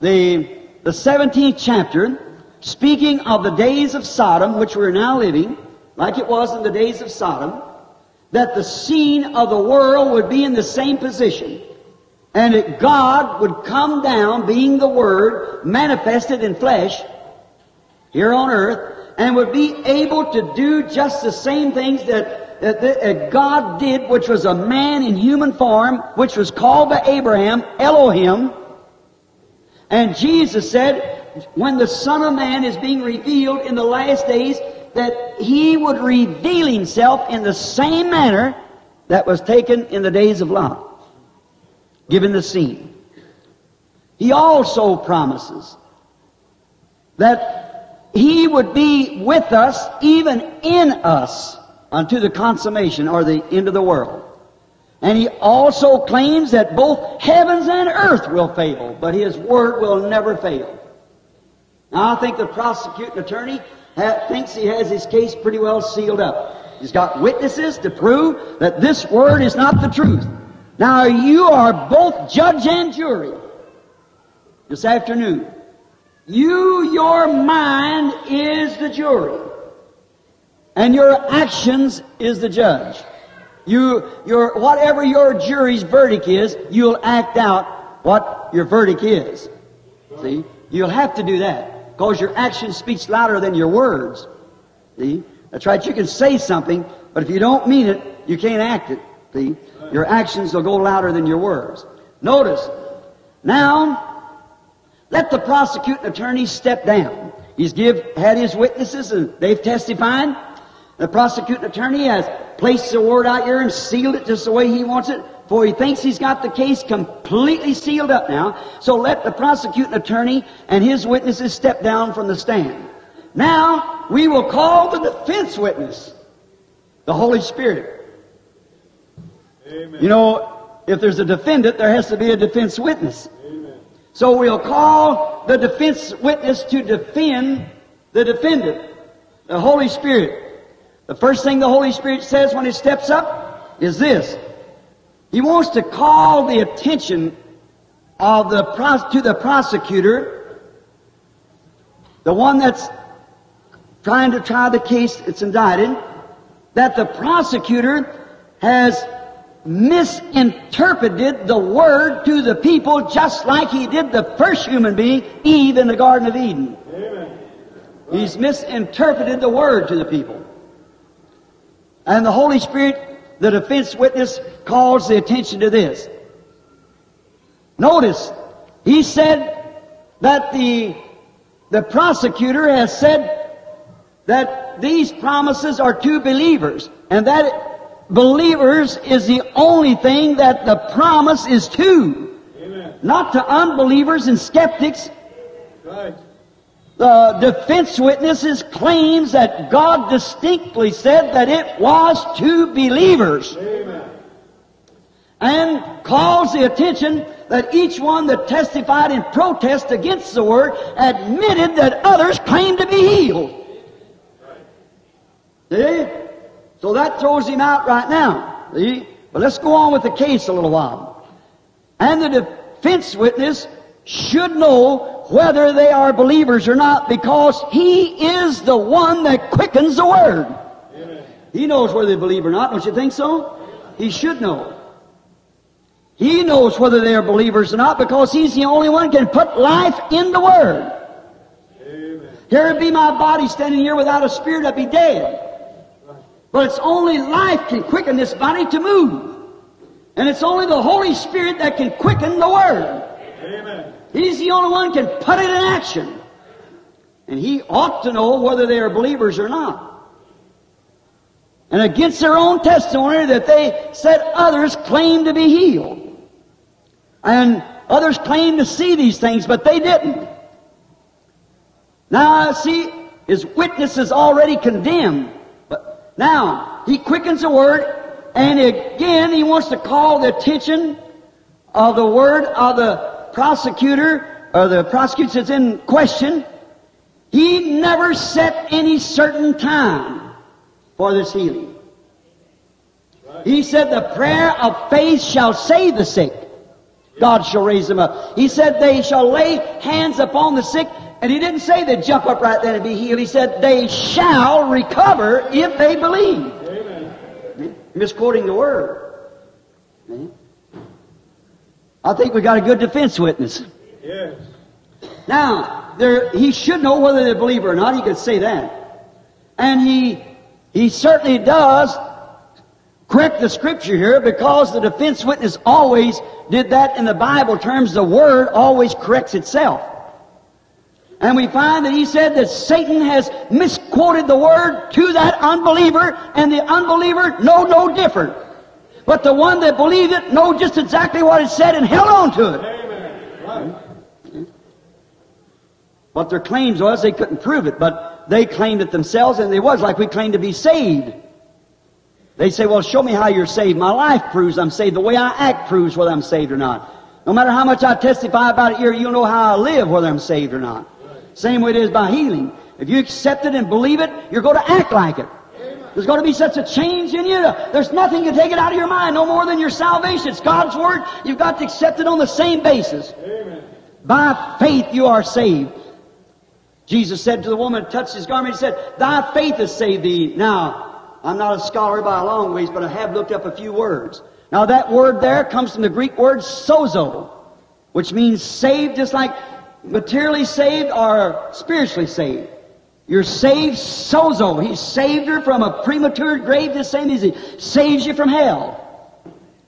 the, the 17th chapter, speaking of the days of Sodom, which we're now living, like it was in the days of Sodom, that the scene of the world would be in the same position and that God would come down, being the Word, manifested in flesh, here on earth, and would be able to do just the same things that, that, that God did, which was a man in human form, which was called by Abraham, Elohim. And Jesus said, when the Son of Man is being revealed in the last days, that He would reveal Himself in the same manner that was taken in the days of Lot given the scene. He also promises that He would be with us, even in us, unto the consummation or the end of the world. And He also claims that both heavens and earth will fail, but His Word will never fail. Now, I think the prosecuting attorney thinks he has his case pretty well sealed up. He's got witnesses to prove that this Word is not the truth. Now you are both judge and jury this afternoon. You, your mind is the jury. And your actions is the judge. You, your, whatever your jury's verdict is, you'll act out what your verdict is. See? You'll have to do that. Because your action speaks louder than your words. See? That's right. You can say something, but if you don't mean it, you can't act it. See? Your actions will go louder than your words. Notice, now, let the prosecuting attorney step down. He's give, had his witnesses and they've testified. The prosecuting attorney has placed the word out here and sealed it just the way he wants it, for he thinks he's got the case completely sealed up now. So let the prosecuting attorney and his witnesses step down from the stand. Now, we will call the defense witness, the Holy Spirit. Amen. You know, if there's a defendant, there has to be a defense witness. Amen. So we'll call the defense witness to defend the defendant, the Holy Spirit. The first thing the Holy Spirit says when he steps up is this. He wants to call the attention of the to the prosecutor, the one that's trying to try the case that's indicted, that the prosecutor has misinterpreted the word to the people just like he did the first human being, Eve, in the Garden of Eden. Amen. He's misinterpreted the word to the people. And the Holy Spirit, the defense witness, calls the attention to this. Notice, he said that the, the prosecutor has said that these promises are to believers, and that believers is the only thing that the promise is to. Amen. Not to unbelievers and skeptics, Right. the defense witnesses claims that God distinctly said that it was to believers Amen. and calls the attention that each one that testified in protest against the word admitted that others claimed to be healed. See? So that throws him out right now. See? But let's go on with the case a little while. And the defense witness should know whether they are believers or not because he is the one that quickens the word. Amen. He knows whether they believe or not, don't you think so? He should know. He knows whether they are believers or not because he's the only one can put life in the word. Amen. Here would be my body standing here without a spirit, I'd be dead. But it's only life can quicken this body to move. And it's only the Holy Spirit that can quicken the Word. Amen. He's the only one can put it in action. And he ought to know whether they are believers or not. And against their own testimony that they said others claimed to be healed. And others claimed to see these things, but they didn't. Now, see, his witness is already condemned. Now, he quickens the word, and again he wants to call the attention of the word of the prosecutor, or the prosecutor that's in question. He never set any certain time for this healing. He said, The prayer of faith shall save the sick. God shall raise them up. He said, They shall lay hands upon the sick. And he didn't say they'd jump up right then and be healed. He said, They shall recover if they believe. Amen. Misquoting the word. I think we got a good defense witness. Yes. Now, there, he should know whether they believe or not. He could say that. And he, he certainly does correct the scripture here because the defense witness always did that in the Bible terms. The word always corrects itself. And we find that he said that Satan has misquoted the word to that unbeliever, and the unbeliever know no different. But the one that believed it know just exactly what it said and held on to it. Right. What their claims was, they couldn't prove it, but they claimed it themselves, and it was like we claim to be saved. They say, well, show me how you're saved. My life proves I'm saved. The way I act proves whether I'm saved or not. No matter how much I testify about it here, you'll know how I live, whether I'm saved or not. Same way it is by healing. If you accept it and believe it, you're going to act like it. There's going to be such a change in you. There's nothing to take it out of your mind, no more than your salvation. It's God's Word. You've got to accept it on the same basis. Amen. By faith you are saved. Jesus said to the woman, touched his garment, he said, Thy faith has saved thee. Now, I'm not a scholar by a long ways, but I have looked up a few words. Now that word there comes from the Greek word sozo, which means saved just like materially saved or spiritually saved. You're saved sozo. He saved her from a premature grave the same as he saves you from hell.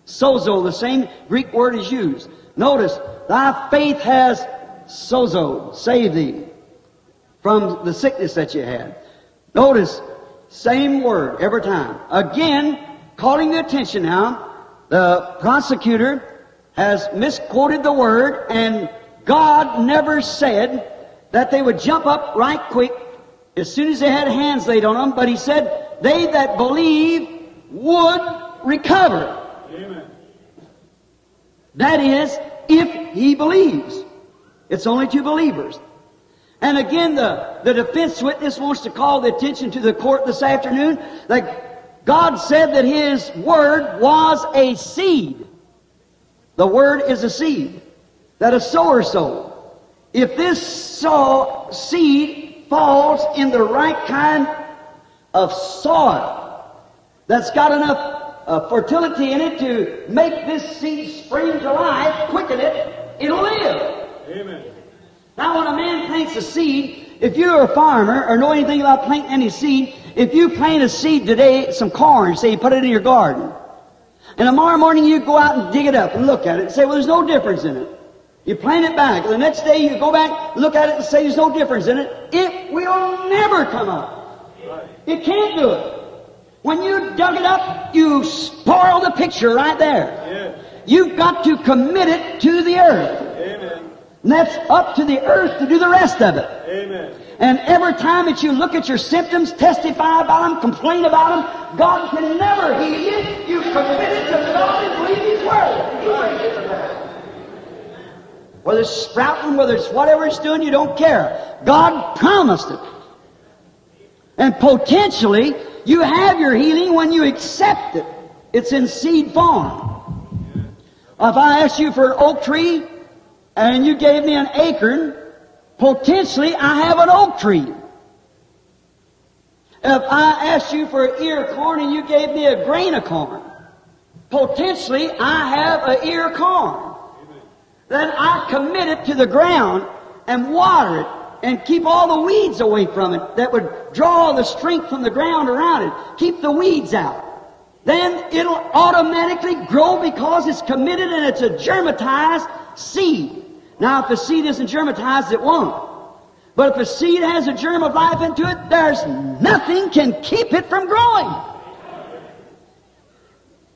Sozo, the same Greek word is used. Notice, thy faith has sozo, saved thee from the sickness that you had. Notice, same word every time. Again, calling the attention now, the prosecutor has misquoted the word, and God never said that they would jump up right quick as soon as they had hands laid on them, but He said, they that believe would recover. Amen. That is, if he believes. It's only to believers. And again, the, the defense witness wants to call the attention to the court this afternoon that God said that his word was a seed. The word is a seed that a sower sowed. If this sow, seed falls in the right kind of soil, that's got enough uh, fertility in it to make this seed spring to life, quicken it, it'll live. Amen. Now, when a man plants a seed, if you're a farmer or know anything about planting any seed, if you plant a seed today, some corn, say you put it in your garden, and tomorrow morning you go out and dig it up and look at it and say, well, there's no difference in it. You plant it back. The next day you go back, look at it and say there's no difference in it. It will never come up. You can't do it. When you dug it up, you spoiled the picture right there. You've got to commit it to the earth. Amen. And that's up to the earth to do the rest of it. Amen. And every time that you look at your symptoms, testify about them, complain about them, God can never heal you. You commit it to God and believe His Word. Whether it's sprouting, whether it's whatever it's doing, you don't care. God promised it. And potentially, you have your healing when you accept it. It's in seed form. If I asked you for an oak tree and you gave me an acorn, potentially I have an oak tree. If I asked you for an ear of corn and you gave me a grain of corn, potentially I have an ear of corn. Then I commit it to the ground and water it and keep all the weeds away from it that would draw the strength from the ground around it. Keep the weeds out. Then it'll automatically grow because it's committed and it's a germatized seed. Now, if the seed isn't germatized, it won't. But if a seed has a germ of life into it, there's nothing can keep it from growing.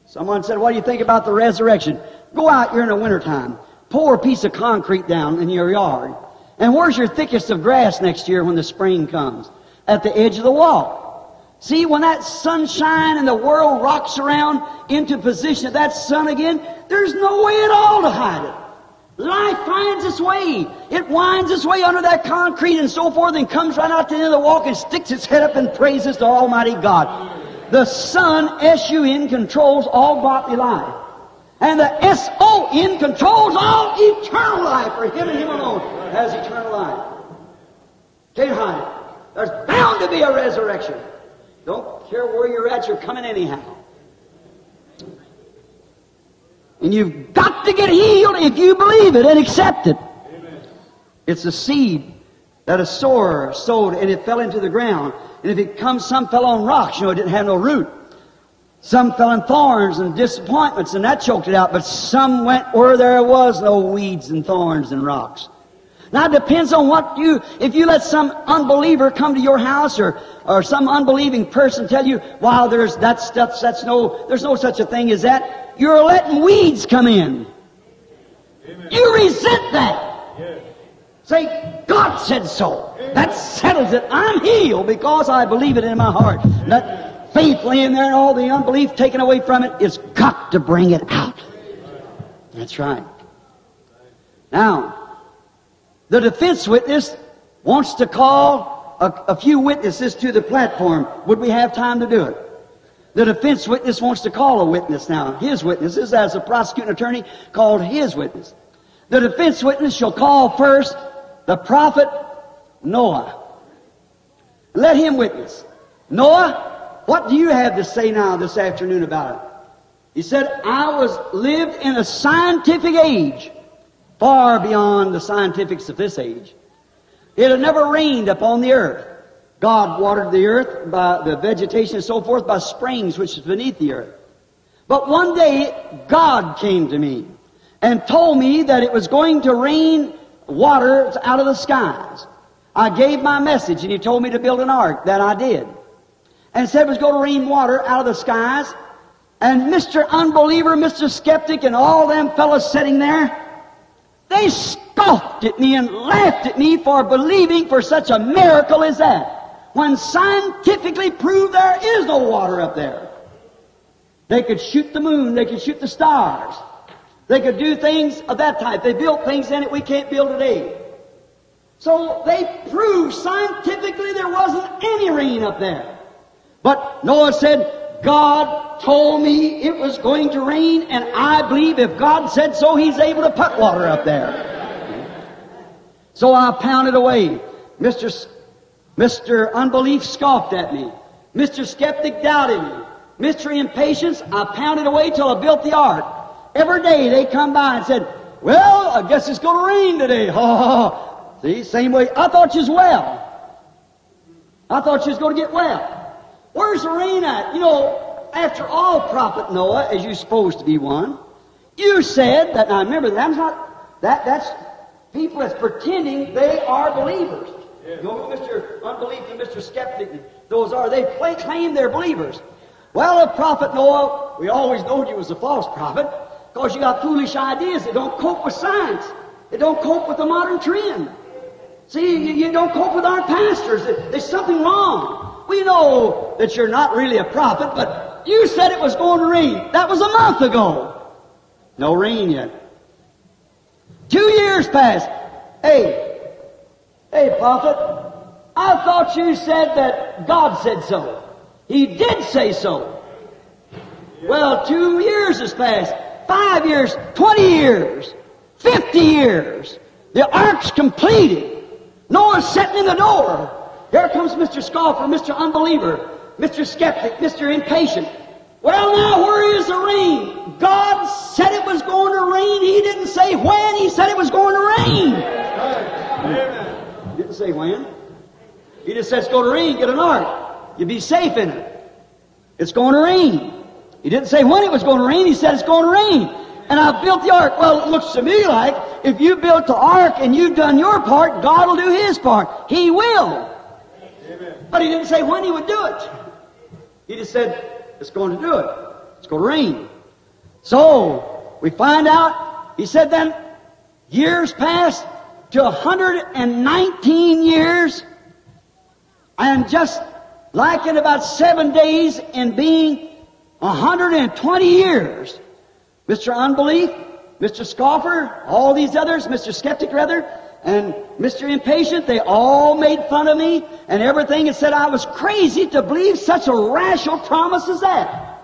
Someone said, What do you think about the resurrection? Go out here in the wintertime, pour a piece of concrete down in your yard. And where's your thickest of grass next year when the spring comes? At the edge of the wall. See, when that sunshine and the world rocks around into position of that sun again, there's no way at all to hide it. Life finds its way. It winds its way under that concrete and so forth and comes right out to the end of the walk and sticks its head up and praises to Almighty God. The sun, S-U-N, controls all godly life. And the S-O-N controls all eternal life for Him and Him alone has eternal life. Can't hide it. There's bound to be a resurrection. Don't care where you're at, you're coming anyhow. And you've got to get healed if you believe it and accept it. Amen. It's a seed that a sower sowed and it fell into the ground. And if it comes, some fell on rocks, you know, it didn't have no root. Some fell in thorns and disappointments and that choked it out. But some went where there was no weeds and thorns and rocks. Now it depends on what you, if you let some unbeliever come to your house or, or some unbelieving person tell you, wow, there's that stuff, that's no, there's no such a thing as that, you're letting weeds come in. You resent that. Yes. Say, God said so. That settles it. I'm healed because I believe it in my heart. That faith laying there and all the unbelief taken away from it, it's got to bring it out. That's right. Now, the defense witness wants to call a, a few witnesses to the platform. Would we have time to do it? The defense witness wants to call a witness now. His witnesses, as a prosecuting attorney, called his witness. The defense witness shall call first the prophet Noah. Let him witness. Noah, what do you have to say now this afternoon about it? He said, I was lived in a scientific age, far beyond the scientifics of this age. It had never rained upon the earth. God watered the earth by the vegetation and so forth by springs which is beneath the earth. But one day, God came to me and told me that it was going to rain water out of the skies. I gave my message and he told me to build an ark. That I did. And said it was going to rain water out of the skies. And Mr. Unbeliever, Mr. Skeptic, and all them fellas sitting there, they scoffed at me and laughed at me for believing for such a miracle as that. When scientifically proved there is no water up there. They could shoot the moon, they could shoot the stars. They could do things of that type. They built things in it we can't build today. So they proved scientifically there wasn't any rain up there. But Noah said, God told me it was going to rain, and I believe if God said so, He's able to put water up there. So I pounded away. Mr. S- Mr. Unbelief scoffed at me. Mr. Skeptic doubted me. Mr. Impatience, I pounded away till I built the ark. Every day they come by and said, Well, I guess it's going to rain today. Ha ha ha. See, same way. I thought you was well. I thought you was going to get well. Where's the rain at? You know, after all, Prophet Noah, as you're supposed to be one, you said that. Now remember, that's not that. That's people that's pretending they are believers. You know Mr. Unbelief and Mr. Skeptic, those are. They play, claim they're believers. Well, if prophet Noah, we always knowed you was a false prophet because you got foolish ideas that don't cope with science. They don't cope with the modern trend. See, you, you don't cope with our pastors. There's something wrong. We know that you're not really a prophet, but you said it was going to rain. That was a month ago. No rain yet. Two years passed. Hey, hey, prophet, I thought you said that God said so. He did say so. Well, two years has passed. Five years, twenty years, fifty years. The ark's completed. Noah's sitting in the door. Here comes Mr. Scoffer, Mr. Unbeliever, Mr. Skeptic, Mr. Impatient. Well, now, where is the rain? God said it was going to rain. He didn't say when. He said it was going to rain. He didn't say when. He just said it's going to rain. Get an ark. You'll be safe in it. It's going to rain. He didn't say when it was going to rain. He said it's going to rain. And I built the ark. Well, it looks to me like if you built the ark and you've done your part, God will do His part. He will. But He didn't say when He would do it. He just said it's going to do it. It's going to rain. So we find out. He said then years passed to 119 years, and just like in about seven days in being 120 years, Mr. Unbelief, Mr. Scoffer, all these others, Mr. Skeptic rather, and Mr. Impatient, they all made fun of me and everything and said I was crazy to believe such a rational promise as that.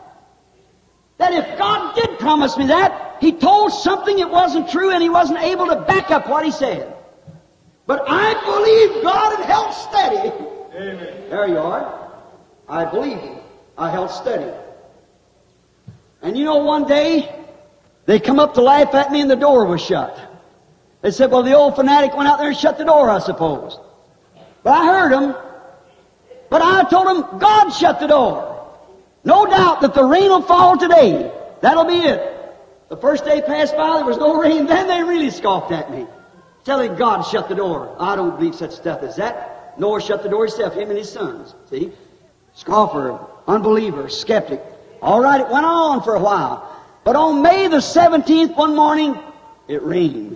That if God did promise me that, He told something that wasn't true and He wasn't able to back up what He said. But I believed God and held steady. Amen. There you are. I believed Him. I held steady. And you know, one day, they come up to laugh at me and the door was shut. They said, well, the old fanatic went out there and shut the door, I suppose. But I heard him. But I told him, God shut the door. No doubt that the rain will fall today. That'll be it. The first day passed by, there was no rain. Then they really scoffed at me, telling God shut the door. I don't believe such stuff as that. Noah shut the door himself, him and his sons. See? Scoffer, unbeliever, skeptic. All right, it went on for a while. But on May the 17th, one morning, it rained.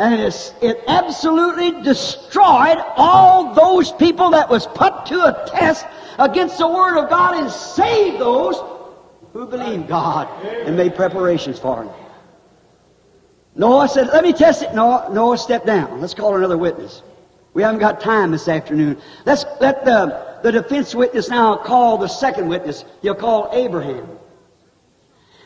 And it absolutely destroyed all those people that was put to a test against the Word of God and saved those who believed God and made preparations for Him. Noah said, let me test it. Noah, Noah stepped down. Let's call another witness. We haven't got time this afternoon. Let's let the, the defense witness now call the second witness. He'll call Abraham.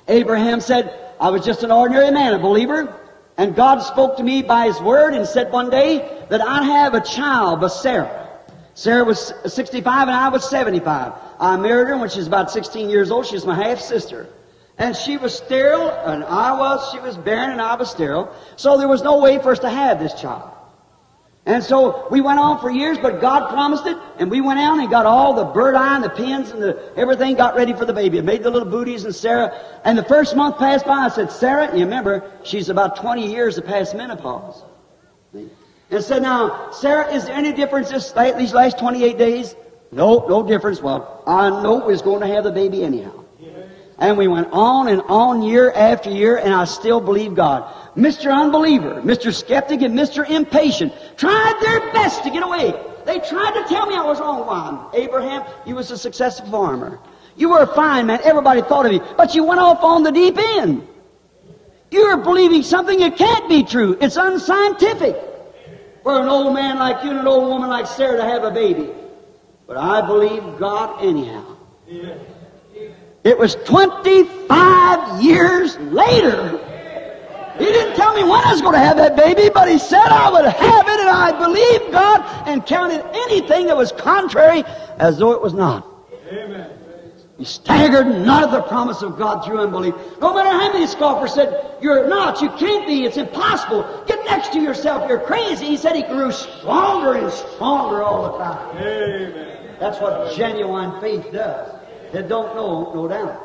Abraham said, I was just an ordinary man, a believer, and God spoke to me by His Word and said one day that I'd have a child with Sarah. Sarah was 65 and I was 75. I married her when she was about 16 years old. She was my half sister. And she was sterile, and I was, she was barren, and I was sterile. So there was no way for us to have this child. And so we went on for years, but God promised it, and we went out and got all the bird eye and the pins and the, everything got ready for the baby. I made the little booties and Sarah. And the first month passed by, I said, Sarah, you remember, she's about 20 years to pass menopause. And said, now, Sarah, is there any difference this, these last 28 days? No, no difference. Well, I know we're going to have the baby anyhow. And we went on and on year after year, and I still believe God. Mr. Unbeliever, Mr. Skeptic, and Mr. Impatient tried their best to get away. They tried to tell me I was wrong. Why? Abraham, you was a successful farmer. You were a fine man. Everybody thought of you. But you went off on the deep end. You're believing something that can't be true. It's unscientific for an old man like you and an old woman like Sarah to have a baby. But I believe God anyhow. It was 25 years later. He didn't tell me when I was going to have that baby, but he said I would have it, and I believed God and counted anything that was contrary as though it was not. Amen. He staggered not at the promise of God through unbelief. No matter how many scoffers said, You're not, you can't be, it's impossible. Get next to yourself, you're crazy. He said he grew stronger and stronger all the time. Amen. That's what genuine faith does. It don't know, no doubt.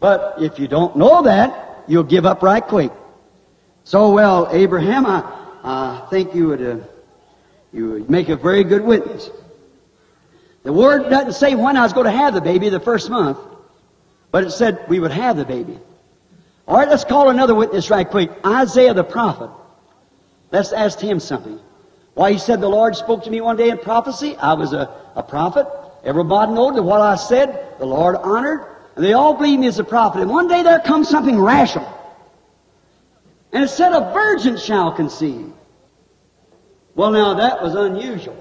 But if you don't know that, you'll give up right quick. So, well, Abraham, I, think you would, uh, you would make a very good witness. The word doesn't say when I was going to have the baby the first month, but it said we would have the baby. All right, let's call another witness right quick. Isaiah the prophet. Let's ask him something. Why, he said the Lord spoke to me one day in prophecy. I was a, a prophet. Everybody knows that what I said, the Lord honored. And they all believe me as a prophet. And one day there comes something rational. And it said, A virgin shall conceive. Well, now that was unusual.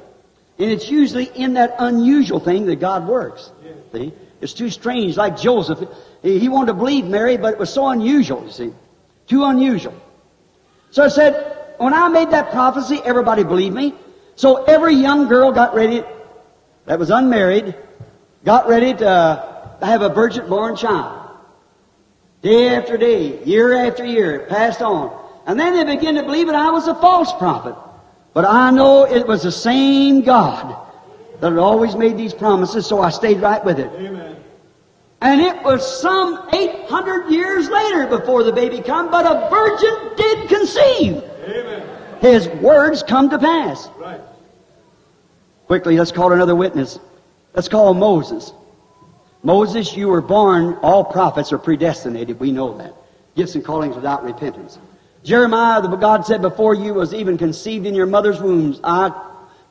And it's usually in that unusual thing that God works. See? It's too strange, like Joseph. He wanted to believe Mary, but it was so unusual, you see. Too unusual. So I said, when I made that prophecy, everybody believed me. So every young girl got ready, that was unmarried, got ready to uh, have a virgin born child. Day after day, year after year, it passed on. And then they began to believe that I was a false prophet. But I know it was the same God that had always made these promises, so I stayed right with it. Amen. And it was some 800 years later before the baby come, but a virgin did conceive. Amen. His words come to pass. Right. Quickly, let's call another witness. Let's call Moses. Moses, you were born, all prophets are predestinated. We know that. Gifts and callings without repentance. Jeremiah, the God said, before you was even conceived in your mother's wombs, I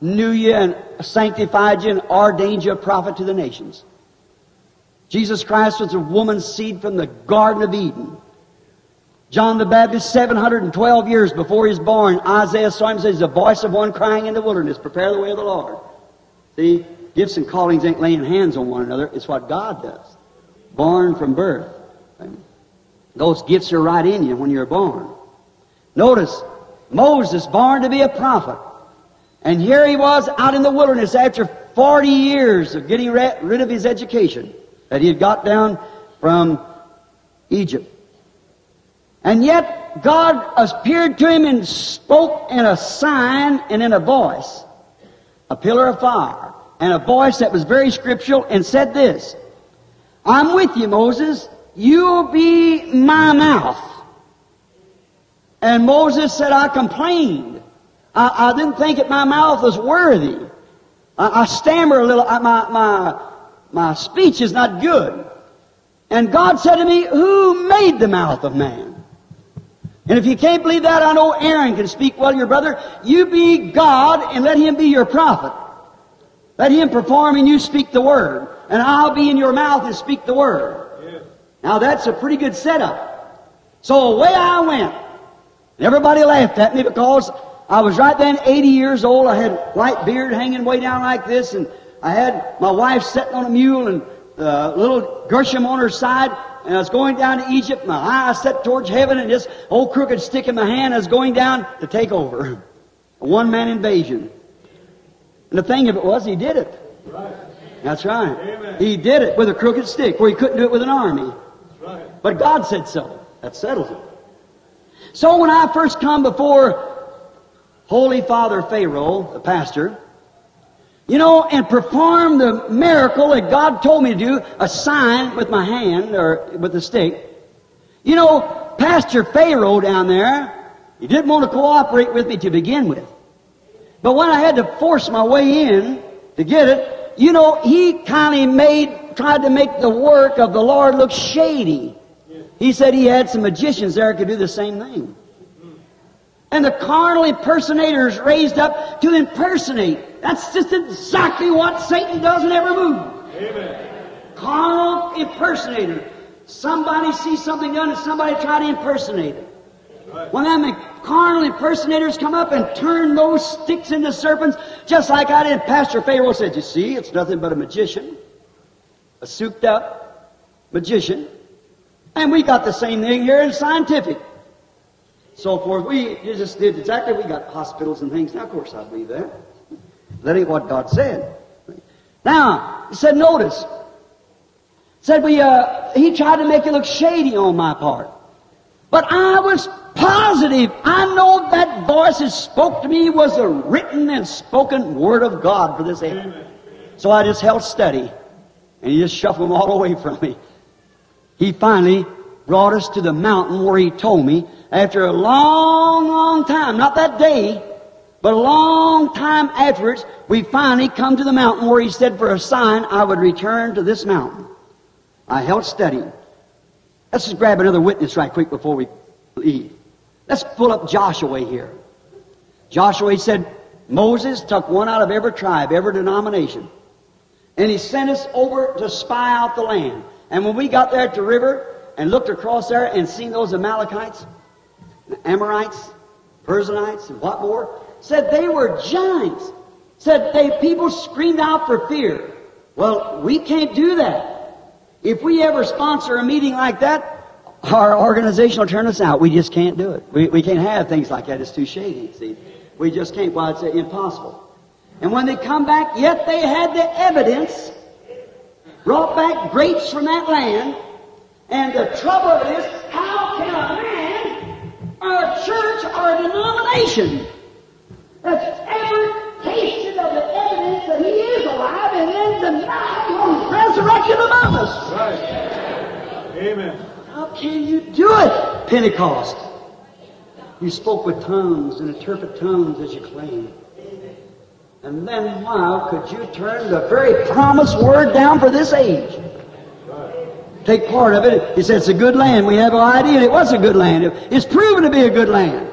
knew you and sanctified you and ordained you a prophet to the nations. Jesus Christ was a woman's seed from the Garden of Eden. John the Baptist, 712 years before he was born, Isaiah saw him says, the voice of one crying in the wilderness, prepare the way of the Lord. See, gifts and callings ain't laying hands on one another. It's what God does. Born from birth. Those gifts are right in you when you're born. Notice, Moses, born to be a prophet. And here he was out in the wilderness after 40 years of getting ri- rid of his education that he had got down from Egypt. And yet, God appeared to him and spoke in a sign and in a voice, a pillar of fire, and a voice that was very scriptural and said this, I'm with you, Moses. You'll be my mouth. And Moses said, I complained. I, I didn't think that my mouth was worthy. I, I stammer a little. I, my, my, my speech is not good. And God said to me, Who made the mouth of man? And if you can't believe that, I know Aaron can speak well, your brother. You be God and let him be your prophet. Let him perform and you speak the word. And I'll be in your mouth and speak the word. Now that's a pretty good setup. So away I went. And everybody laughed at me because I was right then 80 years old. I had white beard hanging way down like this, and I had my wife sitting on a mule and uh, little Gershom on her side, and I was going down to Egypt. My eyes set towards heaven, and this old crooked stick in my hand. I was going down to take over a one-man invasion. And the thing of it was, he did it. Right. That's right. Amen. He did it with a crooked stick, where he couldn't do it with an army. That's right. But God said so. That settles it. So when I first come before Holy Father Pharaoh, the pastor, you know, and perform the miracle that God told me to do, a sign with my hand or with a stick. You know, Pastor Pharaoh down there, he didn't want to cooperate with me to begin with. But when I had to force my way in to get it, you know, he kind of made, tried to make the work of the Lord look shady. He said he had some magicians there who could do the same thing. And the carnal impersonators raised up to impersonate. That's just exactly what Satan does in every move. Amen. Carnal impersonator. Somebody sees something done and somebody try to impersonate it. Right. When them carnal impersonators come up and turn those sticks into serpents, just like I did, Pastor Pharaoh said, You see, it's nothing but a magician, a souped up magician. And we got the same thing here in scientific. So forth. We just did exactly, we got hospitals and things. Now, of course, I believe that. That ain't what God said. Now, he said, notice, Said we, uh, he tried to make it look shady on my part. But I was positive. I know that voice that spoke to me was a written and spoken word of God for this age. So I just held steady. And he just shuffled them all away from me. He finally brought us to the mountain where he told me, after a long, long time, not that day, but a long time afterwards, we finally come to the mountain where he said for a sign I would return to this mountain. I held steady. Let's just grab another witness right quick before we leave. Let's pull up Joshua here. Joshua said, Moses took one out of every tribe, every denomination. And he sent us over to spy out the land. And when we got there at the river and looked across there and seen those Amalekites, Amorites, Perizzites, and what more, said they were giants. Said they people screamed out for fear. Well, we can't do that. If we ever sponsor a meeting like that, our organization will turn us out. We just can't do it. We, we can't have things like that. It's too shady, see. We just can't. Why, it's impossible. And when they come back, yet they had the evidence, brought back grapes from that land. And the trouble is, how can a man, or a church, or a denomination that's ever tasted of the evidence that he is alive and then deny him resurrection among us? Right. Amen. How can you do it, Pentecost? You spoke with tongues and interpret tongues as you claim. And then why could you turn the very promised word down for this age? Take part of it. He said it's a good land. We have an idea, and it was a good land. It's proven to be a good land.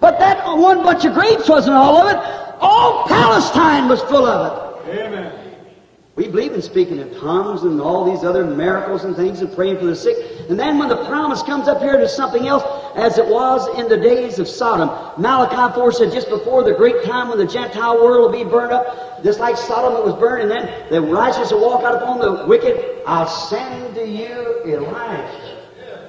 But that one bunch of grapes wasn't all of it. All Palestine was full of it. Amen. We believe in speaking in tongues and all these other miracles and things and praying for the sick. And then when the promise comes up here to something else, as it was in the days of Sodom, Malachi 4 said just before the great time when the Gentile world will be burned up, just like Sodom it was burned, and then the righteous will walk out upon the wicked, I'll send to you Elijah,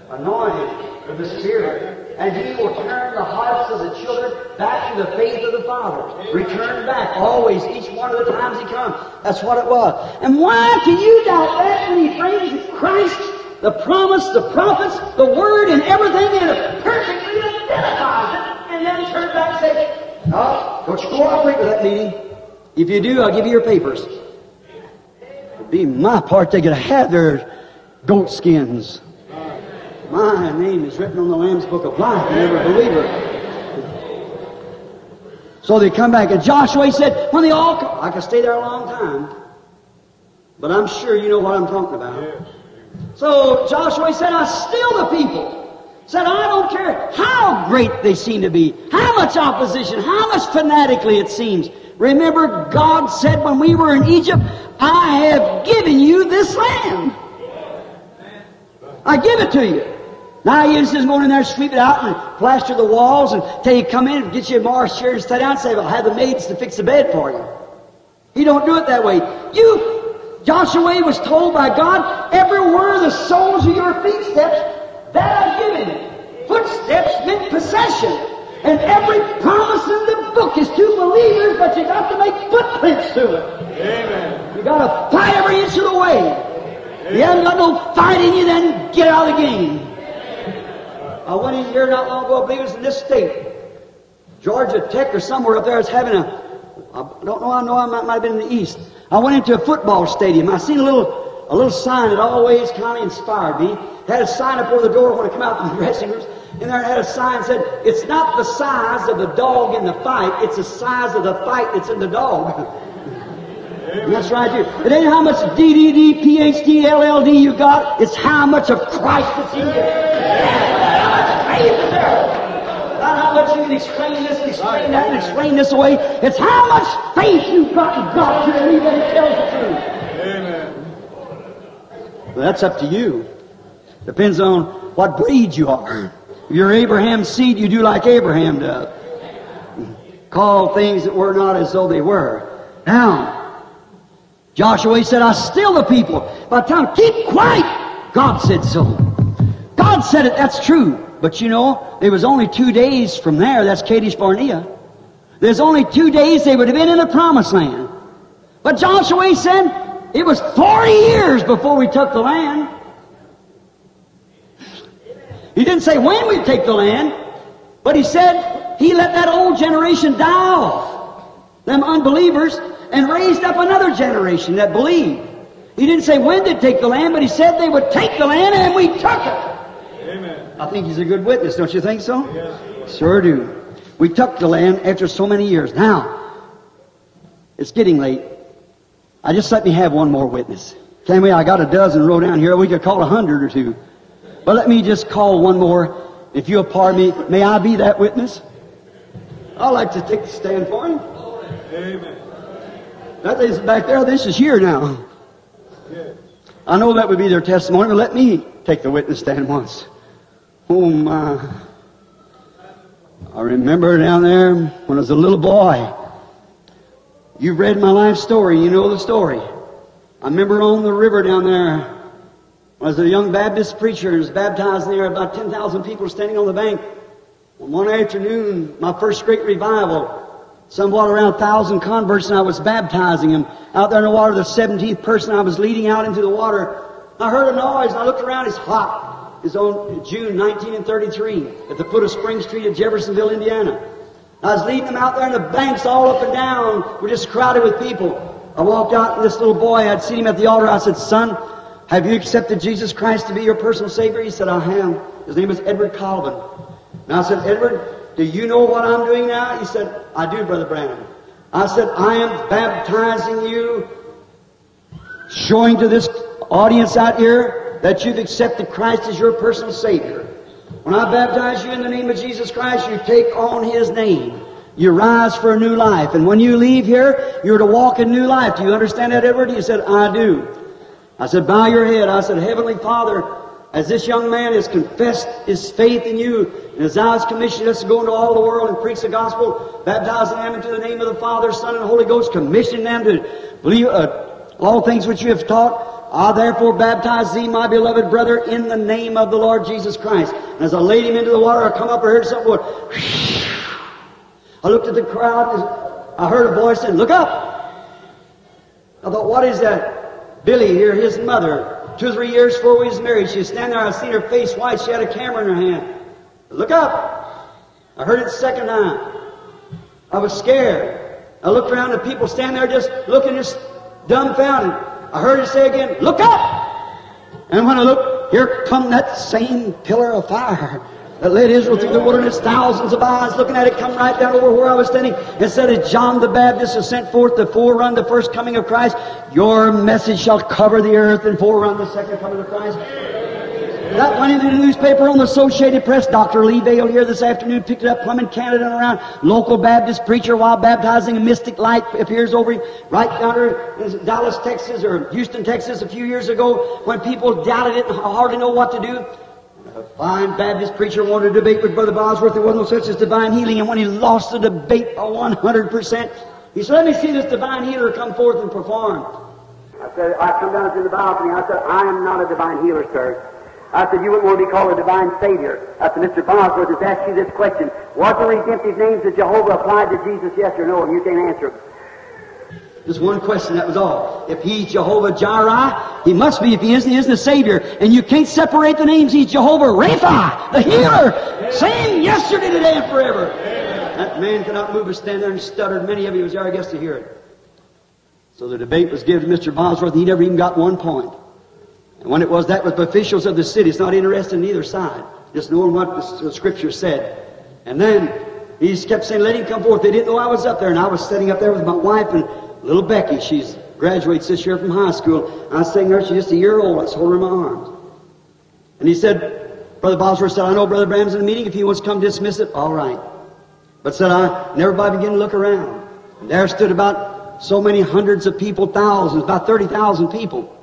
anointed with the Spirit. And he will turn the hearts of the children back to the faith of the Father. Return back always, each one of the times he comes. That's what it was. And why can you doubt that when he brings Christ, the promise, the prophets, the word, and everything in it perfectly identifies it, and then turn back and say, No, don't you cooperate with that meeting. If you do, I'll give you your papers. It'd be my part they could have their goat skins. My name is written on the Lamb's Book of Life, and every believer. So they come back, and Joshua he said, when they all come, I could stay there a long time, but I'm sure you know what I'm talking about. So Joshua said, I still the people. Said, I don't care how great they seem to be, how much opposition, how much fanatically it seems. Remember, God said when we were in Egypt, I have given you this land. I give it to you. Now you just go in there, sweep it out, and plaster the walls, and till you come in and get you a Morris chair and sit down and say, "Well, have the maids to fix the bed for you." He don't do it that way. You, Joshua was told by God, every word of the soles of your feet steps, that I've given you. Footsteps meant possession. And every promise in the book is to believers, but you got to make footprints to it. Amen. You got to fight every inch of the way. You haven't got no fight in you, then get out of the game. I went in here not long ago, I believe it was in this state. Georgia Tech or somewhere up there is having a, I don't know, I know I might, might have been in the east. I went into a football stadium. I seen a little, a little sign that always kind of inspired me. It had a sign up over the door when I come out from the dressing rooms. And there had a sign that said, it's not the size of the dog in the fight, it's the size of the fight that's in the dog. And that's right here. It ain't how much DDD, PhD, LLD you got. It's how much of Christ that's in you. There? Not how much you can explain this and explain that and explain this away. It's how much faith you've got in God to believe that He tells the truth. Amen. Well, that's up to you. Depends on what breed you are. If you're Abraham's seed, you do like Abraham does. Call things that were not as though they were. Now, Joshua said, I still the people. By the time, keep quiet. God said so. God said it, that's true. But you know, there was only two days from there, that's Kadesh Barnea. There's only two days they would have been in the promised land. But Joshua he said, it was 40 years before we took the land. He didn't say when we'd take the land, but he said he let that old generation die off, them unbelievers, and raised up another generation that believed. He didn't say when they'd take the land, but he said they would take the land and we took it. Amen. I think he's a good witness, don't you think so? Yes. Sure do. We took the land after so many years. Now, it's getting late. I just let me have one more witness. Can we? I got a dozen row down here. We could call a hundred or two. But let me just call one more. If you'll pardon me, may I be that witness? I'd like to take the stand for him. Amen. That is back there. This is here now. Yes. I know that would be their testimony, but let me take the witness stand once. Oh uh, my. I remember down there when I was a little boy. You've read my life story, you know the story. I remember on the river down there, I was a young Baptist preacher and was baptized there, about 10,000 people standing on the bank. On one afternoon, my first great revival, somewhat around a thousand converts, and I was baptizing them out there in the water. The 17th person I was leading out into the water, I heard a noise, and I looked around. It's hot. It's on June 1933 at the foot of Spring Street at Jeffersonville, Indiana. I was leading them out there, and the banks all up and down were just crowded with people. I walked out, and this little boy, I'd seen him at the altar. I said, Son, have you accepted Jesus Christ to be your personal Savior? He said, I have. His name is Edward Colvin. And I said, Edward, do you know what I'm doing now? He said, I do, Brother Branham. I said, I am baptizing you, showing to this audience out here that you've accepted Christ as your personal Savior. When I baptize you in the name of Jesus Christ, you take on His name. You rise for a new life. And when you leave here, you're to walk in new life. Do you understand that, Edward? He said, I do. I said, bow your head. I said, Heavenly Father, as this young man has confessed his faith in you, and as thou hast commissioned us to go into all the world and preach the gospel, baptizing them into the name of the Father, Son, and Holy Ghost, commissioning them to believe uh, all things which you have taught, I therefore baptize thee, my beloved brother, in the name of the Lord Jesus Christ. And as I laid him into the water, I come up and heard something I looked at the crowd, and I heard a voice saying, Look up! I thought, what is that? Billy here, his mother, two or three years before we was married, she was standing there, I seen her face white, she had a camera in her hand. Look up! I heard it second time. I was scared. I looked around, the people standing there just looking, just dumbfounded. I heard it say again, Look up! And when I looked, here come that same pillar of fire that led Israel through the wilderness, thousands of eyes looking at it, come right down over where I was standing. It said, as John the Baptist has sent forth to forerun the first coming of Christ, your message shall cover the earth and forerun the second coming of Christ. That went into the newspaper on the Associated Press. Dr. Lee Vayle here this afternoon picked it up, plumbing Canada and around. Local Baptist preacher while baptizing a mystic light appears over him. Right down there in Dallas, Texas, or Houston, Texas, a few years ago, when people doubted it and hardly know what to do. A fine Baptist preacher wanted to debate with Brother Bosworth. There wasn't no such as divine healing. And when he lost the debate by 100%, he said, let me see this divine healer come forth and perform. I said, I come down to the balcony. I said, I am not a divine healer, sir. I said, you wouldn't want to be called a divine savior. I said, Mr. Bosworth has asked you this question. What the redemptive names of Jehovah applied to Jesus, yes or no? And you can't answer it. Just one question, that was all. If he's Jehovah Jireh, he must be. If he isn't, he isn't a Savior. And you can't separate the names. He's Jehovah Rapha, the healer. Same yesterday, today, and forever. That man could not move or stand there and stuttered. Many of you was there, I guess, to hear it. So the debate was given to Mr. Bosworth. And he never even got one point. And when it was, that with the officials of the city. It's not interested in either side. Just knowing what the, Scripture said. And then he kept saying, let him come forth. They didn't know I was up there. And I was sitting up there with my wife and little Becky. She's graduates this year from high school. I was sitting there. She's just a year old. I was holding her in my arms. And he said, Brother Bosworth said, I know Brother Bram's in the meeting. If he wants to come dismiss it, all right. But said I, and everybody began to look around. And there stood about so many hundreds of people, thousands, about 30,000 people.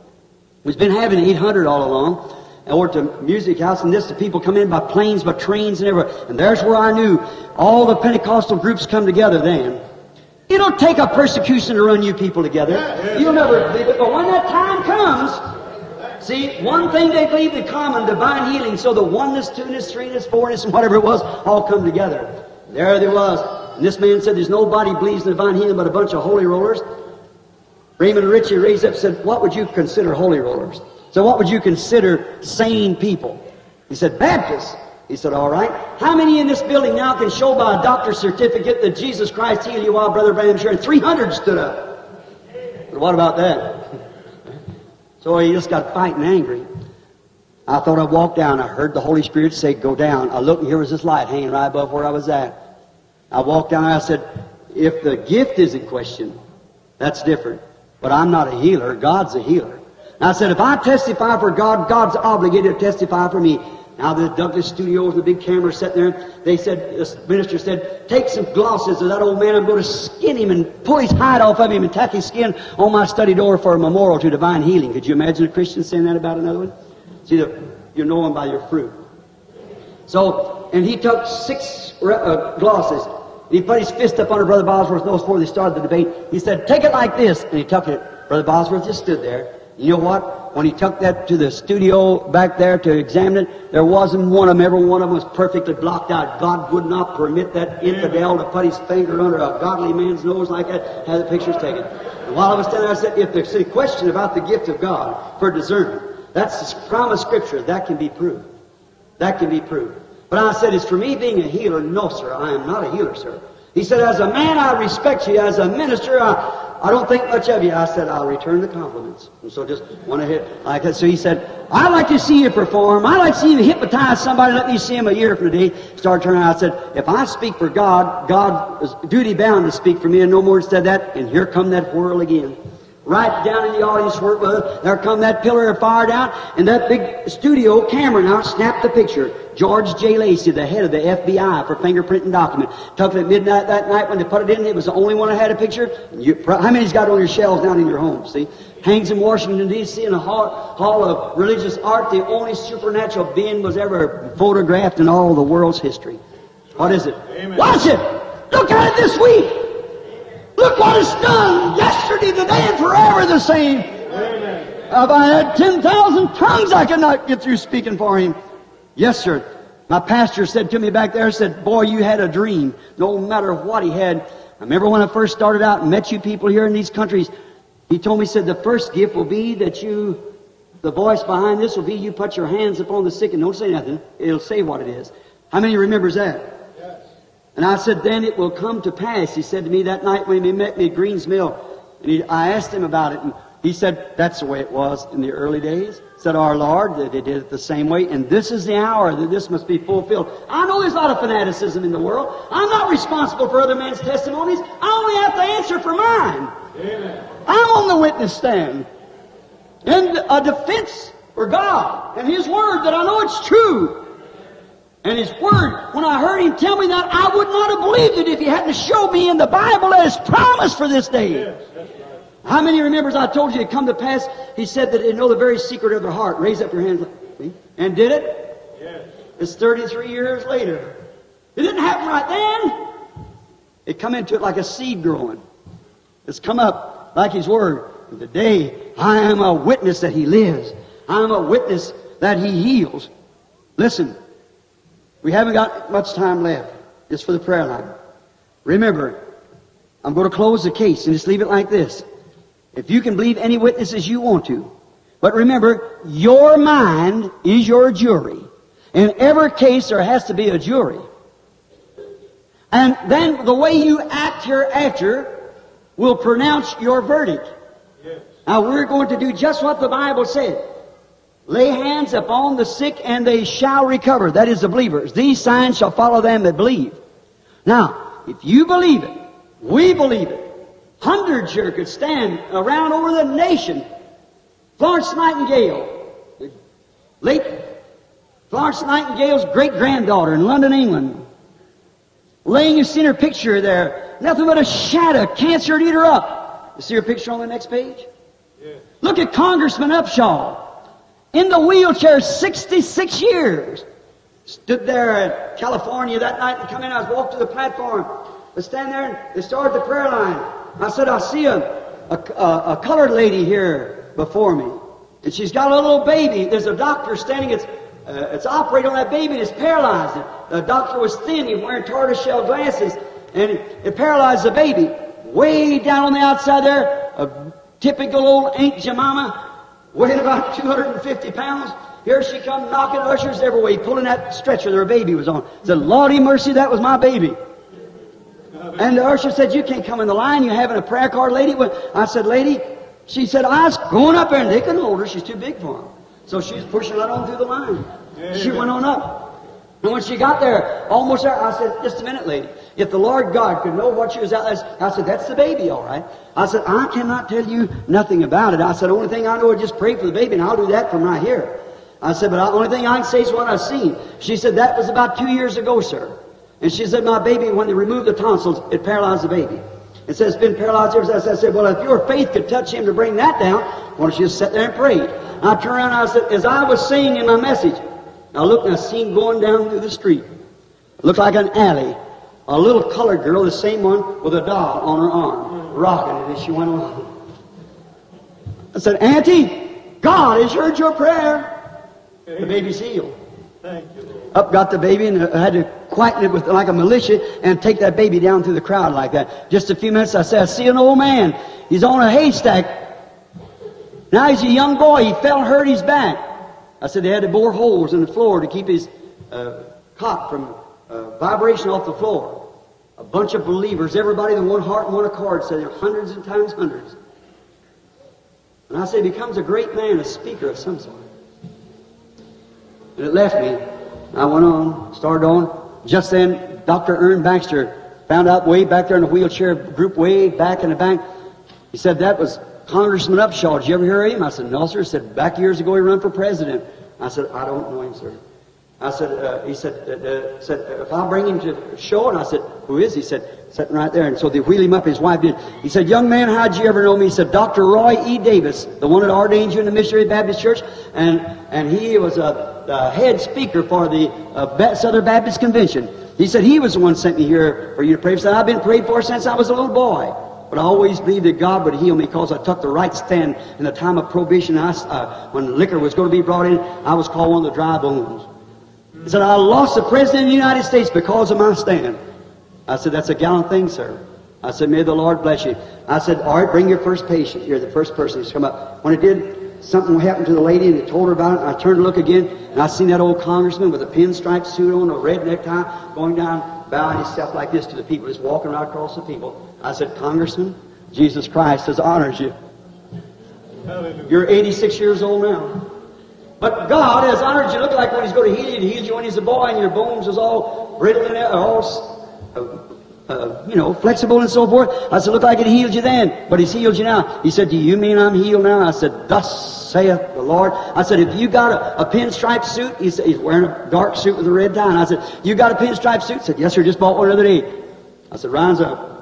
We've been having 800 all along. And we're music house, and this, the people come in by planes, by trains, and everywhere. And there's where I knew all the Pentecostal groups come together then. It'll take a persecution to run you people together. You'll never believe it. But when that time comes, see, one thing they believe in common, divine healing. So the oneness, two-ness, three-ness, four-ness, and whatever it was, all come together. There they was. And this man said, there's nobody believes in divine healing but a bunch of holy rollers. Raymond Richey raised up and said, What would you consider holy rollers? So, what would you consider sane people? He said, Baptists. He said, All right. How many in this building now can show by a doctor's certificate that Jesus Christ healed you while Brother Branham shared? 300 stood up. But what about that? So he just got fighting angry. I thought I'd walk down. I heard the Holy Spirit say, Go down. I looked and here was this light hanging right above where I was at. I walked down and I said, If the gift is in question, that's different. But I'm not a healer. God's a healer. And I said, if I testify for God, God's obligated to testify for me. Now the Douglas Studios, the big camera sitting there, they said, this minister said, take some glosses of that old man. I'm going to skin him and pull his hide off of him and tack his skin on my study door for a memorial to divine healing. Could you imagine a Christian saying that about another one? See, the, you know him by your fruit. So, and he took six uh, glosses. He put his fist up under Brother Bosworth's nose before they started the debate. He said, take it like this. And he took it. Brother Bosworth just stood there. You know what? When he took that to the studio back there to examine it, there wasn't one of them, every one of them was perfectly blocked out. God would not permit that infidel to put his finger under a godly man's nose like that, have the pictures taken. And while I was standing there, I said, if there's a question about the gift of God for discernment, that's the promise scripture, that can be proved. That can be proved. But I said, as for me being a healer, no, sir, I am not a healer, sir. He said, as a man, I respect you. As a minister, I, I don't think much of you. I said, I'll return the compliments. And so just went ahead like that. So he said, I'd like to see you perform. I'd like to see you hypnotize somebody. Let me see him a year from today. Started turning around. I said, if I speak for God, God is duty bound to speak for me. And no more said that. And here come that whirl again. Right down in the audience where it was, there come that pillar of fire down, and that big studio camera now snapped the picture. George J. Lacy, the head of the FBI for fingerprinting document, took it at midnight that night when they put it in. It was the only one that had a picture. You, how many's got on your shelves down in your home? See, hangs in Washington D.C. in the hall, hall of religious art. The only supernatural being was ever photographed in all the world's history. What is it? Amen. Watch it. Look at it this week. Look what it's done yesterday, today, and forever the same. Amen. If I had 10,000 tongues, I could not get through speaking for him. Yes, sir. My pastor said to me back there, said, boy, you had a dream. No matter what he had. I remember when I first started out and met you people here in these countries, he told me, said, the first gift will be that you, the voice behind this will be you put your hands upon the sick and don't say nothing. It'll say what it is. How many remembers that? And I said, then it will come to pass. He said to me that night when he met me at Greens Mill, and he, I asked him about it, and he said, that's the way it was in the early days. Said our Lord that they did it the same way, and this is the hour that this must be fulfilled. I know there's a lot of fanaticism in the world. I'm not responsible for other men's testimonies. I only have to answer for mine. Amen. I'm on the witness stand. And a defense for God and His Word that I know it's true. And His Word, when I heard Him tell me that, I would not have believed it if He hadn't showed me in the Bible that promised for this day. Yes, that's right. How many remembers I told you it come to pass? He said that they know the very secret of their heart. Raise up your hands. And did it? Yes. It's 33 years later. It didn't happen right then. It come into it like a seed growing. It's come up like His Word. And today, I am a witness that He lives. I am a witness that He heals. Listen, we haven't got much time left just for the prayer line. Remember, I'm going to close the case and just leave it like this. If you can believe any witnesses you want to, but remember, your mind is your jury. In every case, there has to be a jury. And then the way you act hereafter will pronounce your verdict. Yes. Now we're going to do just what the Bible said. Lay hands upon the sick and they shall recover. That is the believers. These signs shall follow them that believe. Now, if you believe it, we believe it. Hundreds here could stand around over the nation. Florence Nightingale, the late Florence Nightingale's great granddaughter in London, England, laying, you've seen her picture there. Nothing but a shadow. Cancer would eat her up. You see her picture on the next page? Yes. Look at Congressman Upshaw. In the wheelchair 66 years. Stood there in California that night and come in. I was walked to the platform. I stand there and they started the prayer line. I said, I see a, a, a, colored lady here before me. And she's got a little baby. There's a doctor standing. It's, uh, it's operating on that baby and it's paralyzed. The doctor was thin. He was wearing tortoiseshell glasses. And it, it paralyzed the baby. Way down on the outside there, a Typical old Aunt Jemima, weighing about 250 pounds. Here she come knocking ushers every way, pulling that stretcher that her baby was on. Said, Lordy mercy, that was my baby. And the usher said, You can't come in the line. You're having a prayer card, lady? Well, I said, Lady, she said, I was going up there and they couldn't hold her. She's too big for them. So she was pushing right on through the line. She went on up. And when she got there, almost there, I said, Just a minute, lady. If the Lord God could know what she was out I said, That's the baby, all right. I said, I cannot tell you nothing about it. I said, The only thing I know is just pray for the baby, and I'll do that from right here. I said, But the only thing I can say is what I've seen. She said, That was about two years ago, sir. And she said, My baby, when they removed the tonsils, it paralyzed the baby. It says it's been paralyzed ever since. I said, Well, if your faith could touch him to bring that down, why don't you just sit there and pray? I turned around and I said, As I was saying in my message, I looked and I seen going down through the street. Looked like an alley. A little colored girl, the same one, with a doll on her arm, rocking it as she went along. I said, Auntie, God has heard your prayer. The baby's healed. Thank you, Up got the baby and I had to quieten it with like a militia and take that baby down through the crowd like that. Just a few minutes, I said, I see an old man. He's on a haystack. Now he's a young boy. He fell hurt his back. I said they had to bore holes in the floor to keep his uh, cot from vibration off the floor. A bunch of believers, everybody in one heart and one accord, said there hundreds and times hundreds. And I said becomes a great man, a speaker of some sort. And it left me. I went on, started on. Just then, Dr. Ern Baxter found out way back there in the wheelchair group, way back in the back. He said that was Congressman Upshaw. Did you ever hear of him? I said, no, sir. He said, back years ago he ran for president. I said, I don't know him, sir. I said, uh, he said, uh, uh, said uh, if I'll bring him to show, and I said, who is he? He said, sitting right there. And so they wheel him up. His wife did. He said, young man, how'd you ever know me? He said, Dr. Roy E. Davis, the one that ordained you in the Missionary Baptist Church, and and he was a, a head speaker for the uh, Southern Baptist Convention. He said he was the one sent me here for you to pray. He said, I've been prayed for since I was a little boy. But I always believed that God would heal me because I took the right stand in the time of prohibition. I, uh, when liquor was going to be brought in, I was called one of the dry bones. He said, I lost the President of the United States because of my stand. I said, that's a gallant thing, sir. I said, may the Lord bless you. I said, all right, bring your first patient. You're the first person who's come up. When it did, something happened to the lady and they told her about it. I turned to look again and I seen that old congressman with a pinstripe suit on, a red necktie, going down, bowing himself like this to the people, just walking right across the people. I said, Congressman, Jesus Christ has honored you. You're 86 years old now. But God has honored you. Look like when He's going to heal you, He healed you when He's a boy and your bones is all brittle and all, uh, uh, you know, flexible and so forth. I said, look like it healed you then, but He's healed you now. He said, do you mean I'm healed now? I said, thus saith the Lord. I said, if you got a, a pinstripe suit, he said, he's wearing a dark suit with a red tie. And I said, you got a pinstripe suit? He said, yes, sir, just bought one the other day. I said, rise up.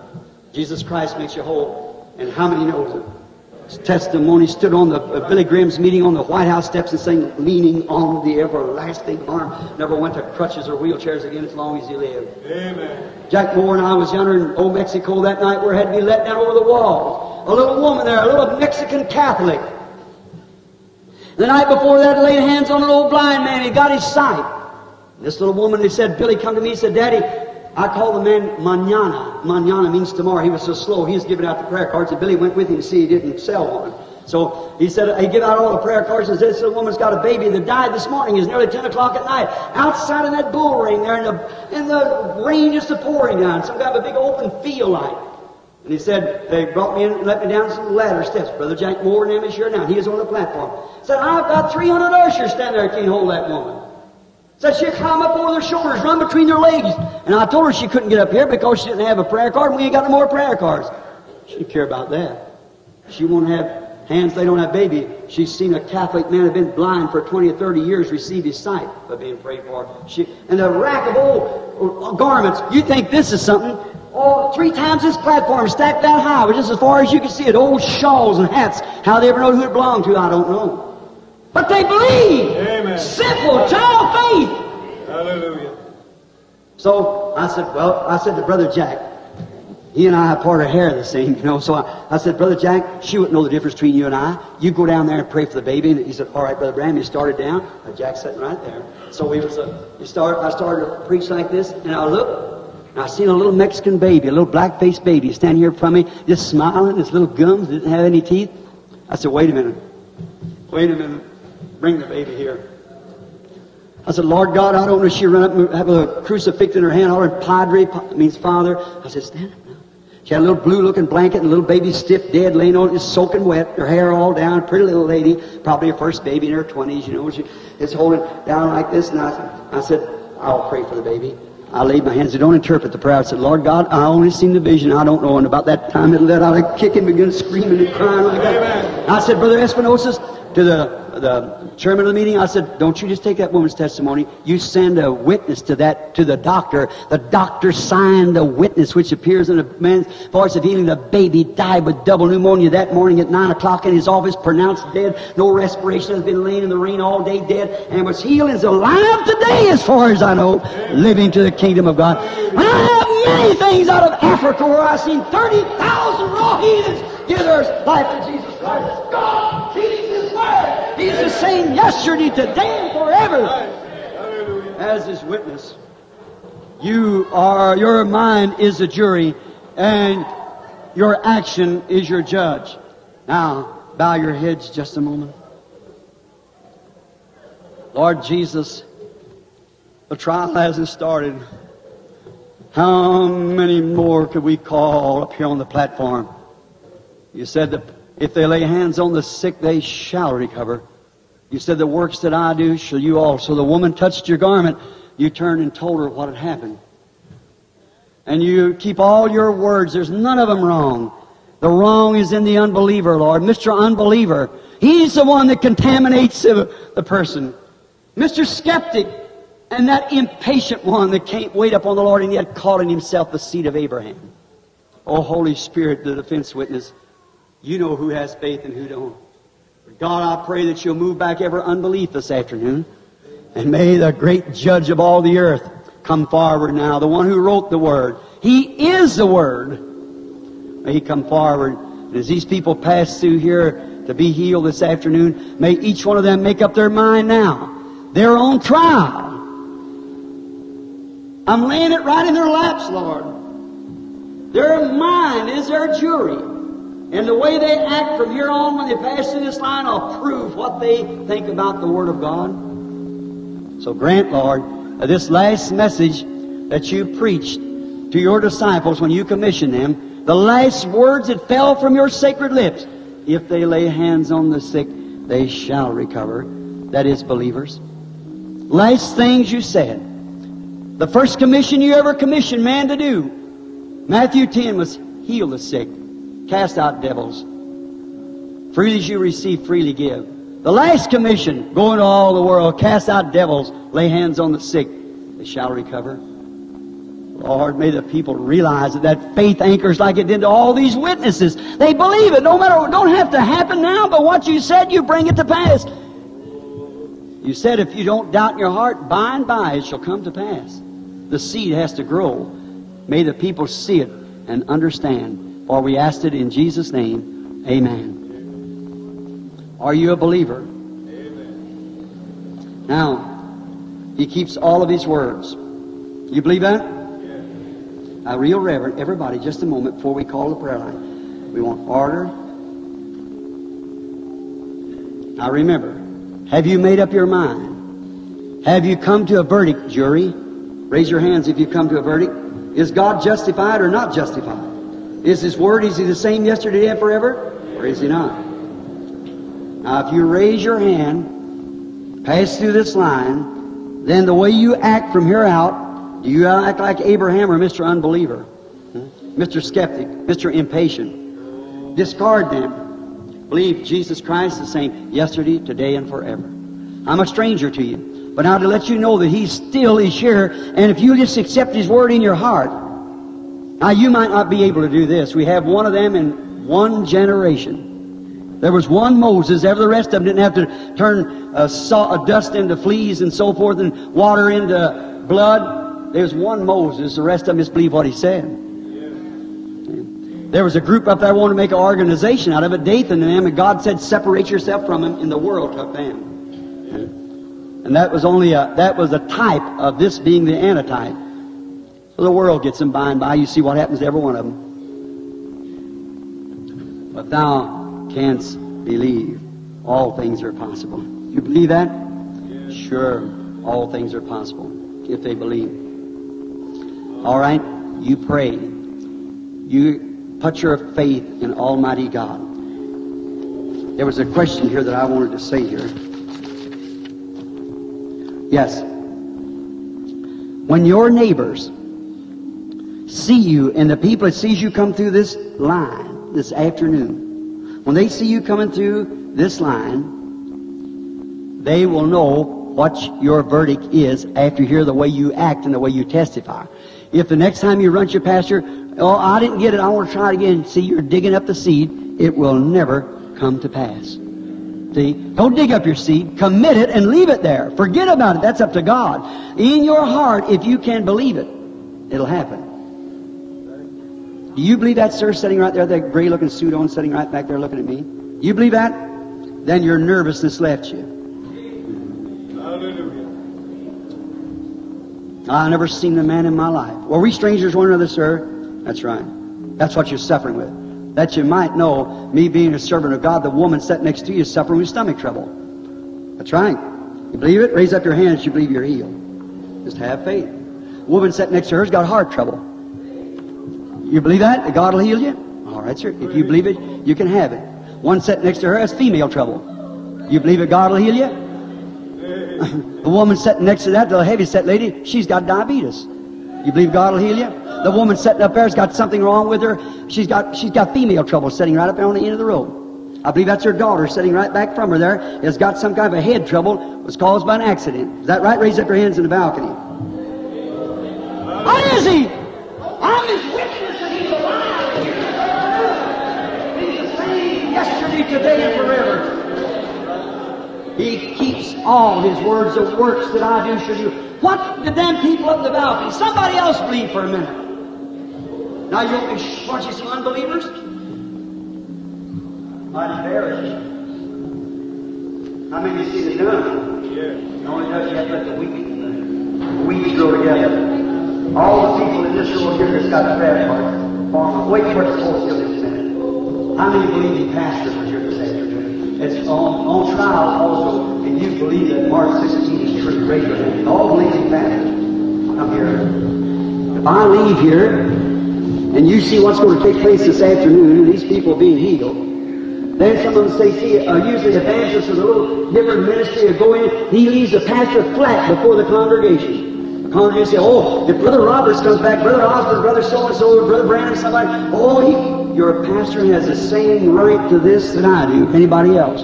Jesus Christ makes you whole. And how many knows it? His testimony stood on the uh, Billy Graham's meeting on the White House steps and sang, leaning on the everlasting arm. Never went to crutches or wheelchairs again as long as he lived. Amen. Jack Moore and I was yonder in old Mexico that night where had to be let down over the wall. A little woman there, a little Mexican Catholic. The night before that, laid hands on an old blind man. He got his sight. This little woman, he said, Billy, come to me. He said, Daddy, I call the man Manana. Manana means tomorrow. He was so slow. He was giving out the prayer cards, and Billy went with him to see he didn't sell one. So he said, he gave out all the prayer cards and said, this woman's got a baby that died this morning. It's nearly 10 o'clock at night. Outside in that bull ring there, in the, in the rain just pouring down. Some kind of a big open field like. And he said, they brought me in and let me down some ladder steps. Brother Jack Moore and is here now. He is on the platform. Said, I've got 300 ushers standing there can't hold that woman. Said she'd climb up over their shoulders, run between their legs. And I told her she couldn't get up here because she didn't have a prayer card and we ain't got no more prayer cards. She didn't care about that. She won't have hands they don't have baby. She's seen a Catholic man have been blind for 20 or 30 years receive his sight by being prayed for. She, and a rack of old garments. You think this is something? Oh, three times this platform stacked that high, just as far as you can see it. Old shawls and hats. How they ever know who it belonged to, I don't know. But they believe. Amen. Simple child faith. Hallelujah. So I said, well, I said to Brother Jack, he and I have part of hair the same, you know. So I, I said, Brother Jack, she wouldn't know the difference between you and I. You go down there and pray for the baby. And he said, all right, Brother Bram. He started down. And Jack sitting right there. So we was, uh, we started, I started to preach like this, and I looked, and I seen a little Mexican baby, a little black-faced baby, standing here from me, just smiling. His little gums didn't have any teeth. I said, wait a minute. Wait a minute. Bring the baby here. I said, Lord God, I don't know. She run up and have a crucifix in her hand, hollering, Padre, means Father. I said, stand up now. She had a little blue-looking blanket and a little baby stiff dead, laying on it, just soaking wet, her hair all down, pretty little lady, probably her first baby in her 20s, you know. She is holding down like this, and I said, I said, I'll pray for the baby. I laid my hands, I don't interpret the prayer. I said, Lord God, I only seen the vision, I don't know. And about that time it let out a kick and began screaming and crying like that. I said, Brother Espinosa, to the the chairman of the meeting, I said, don't you just take that woman's testimony. You send a witness to that, to the doctor. The doctor signed a witness which appears in a man's voice of healing. The baby died with double pneumonia that morning at 9 o'clock in his office, pronounced dead. No respiration, has been laying in the rain all day dead, and was healed is alive today as far as I know, living to the kingdom of God. I have many things out of Africa where I've seen 30,000 raw heathens give their life to Jesus Christ. God. He's the same yesterday, today, and forever as His witness. You are, your mind is a jury, and your action is your judge. Now, bow your heads just a moment. Lord Jesus, the trial hasn't started. How many more could we call up here on the platform? You said that if they lay hands on the sick, they shall recover. You said the works that I do shall you also. The woman touched your garment. You turned and told her what had happened. And you keep all your words. There's none of them wrong. The wrong is in the unbeliever, Lord. Mr. Unbeliever. He's the one that contaminates the, person. Mr. Skeptic and that impatient one that can't wait upon the Lord and yet calling himself the seed of Abraham. Oh, Holy Spirit, the defense witness, you know who has faith and who don't. God, I pray that you'll move back every unbelief this afternoon. And may the great judge of all the earth come forward now, the one who wrote the word. He is the word. May he come forward. And as these people pass through here to be healed this afternoon, may each one of them make up their mind now. They're on trial. I'm laying it right in their laps, Lord. Their mind is their jury. And the way they act from here on when they pass through this line will prove what they think about the Word of God. So grant, Lord, this last message that you preached to your disciples when you commissioned them, the last words that fell from your sacred lips, if they lay hands on the sick, they shall recover. That is, believers. Last things you said. The first commission you ever commissioned man to do. Matthew 10 was heal the sick, cast out devils. Freely as you receive, freely give. The last commission, go into all the world, cast out devils, lay hands on the sick, they shall recover. Lord, may the people realize that that faith anchors like it did to all these witnesses. They believe it. No matter, don't have to happen now, but what you said, you bring it to pass. You said if you don't doubt in your heart, by and by it shall come to pass. The seed has to grow. May the people see it and understand. For we asked it in Jesus' name. Amen. Are you a believer? Amen. Now, he keeps all of his words. You believe that? Now, real reverend, everybody, just a moment before we call the prayer line. We want order. Now remember, have you made up your mind? Have you come to a verdict, jury? Raise your hands if you come to a verdict. Is God justified or not justified? Is His Word, is He the same yesterday and forever? Or is He not? Now, if you raise your hand, pass through this line, then the way you act from here out, do you act like Abraham or Mr. Unbeliever? Hmm? Mr. Skeptic, Mr. Impatient? Discard them. Believe Jesus Christ the same yesterday, today, and forever. I'm a stranger to you. But now to let you know that He still is here, and if you just accept His Word in your heart, now you might not be able to do this. We have one of them in one generation. There was one Moses, ever the rest of them didn't have to turn saw, dust into fleas and so forth and water into blood. There's one Moses, the rest of them just believe what he said. There was a group up there wanted to make an organization out of it, Dathan and them, and God said, separate yourself from them, in the world took them. And that was only a, that was a type of this being the antitype. The world gets them by and by. You see what happens to every one of them. But thou canst believe, all things are possible. You believe that? Sure, all things are possible if they believe. All right, you pray. You put your faith in Almighty God. There was a question here that I wanted to say here. Yes. When your neighbors see you and the people that sees you come through this line this afternoon, when they see you coming through this line, they will know what your verdict is after you hear the way you act and the way you testify. If the next time you run to your pastor, oh, I didn't get it, I want to try it again, see you're digging up the seed, it will never come to pass. See? Don't dig up your seed. Commit it and leave it there. Forget about it. That's up to God. In your heart, if you can believe it, it'll happen. Do you believe that, sir, sitting right there, that gray looking suit on, sitting right back there looking at me? You believe that? Then your nervousness left you. Hallelujah. I've never seen the man in my life. Were we strangers one another, sir? That's right. That's what you're suffering with. That you might know, me being a servant of God, the woman sitting next to you is suffering with stomach trouble. That's right. You believe it? Raise up your hands. You believe you're healed. Just have faith. Woman sitting next to her's got heart trouble. You believe that? That God will heal you? All right, sir. If you believe it, you can have it. One sitting next to her has female trouble. You believe that God will heal you? the woman sitting next to that, the heavy set lady, she's got diabetes. You believe God will heal you? The woman sitting up there's got something wrong with her. She's got she's got female trouble sitting right up there on the end of the road. I believe that's her daughter sitting right back from her there. Has got some kind of a head trouble. Was caused by an accident. Is that right? Raise up your hands in the balcony. What is he? Yesterday, today, and forever. He keeps all his words of works that I do shall do. What did them people up in the balcony? Somebody else believe for a minute. Now you want me to watch you some unbelievers? Mighty embarrassed. How many see the done? Yes. The only does you have to let the weak, the weeds grow together. All the people in this room here that's got prayer cards, farmers, wait for it to hold still this minute. How many believe in pastors are here this? It's on, on trial also, and you believe that Mark 16 is true. Raise your hand. All believe in pastors. Come here. If I leave here, and you see what's going to take place this afternoon, these people being healed, then some of them say, see, uh, usually evangelists in a little different ministry will go in, he leaves the pastor flat before the congregation. The congregation say, oh, if Brother Roberts comes back, Brother Osborn, Brother so-and-so, Brother Branham, somebody, oh, he, your pastor has the same right to this that I do, anybody else.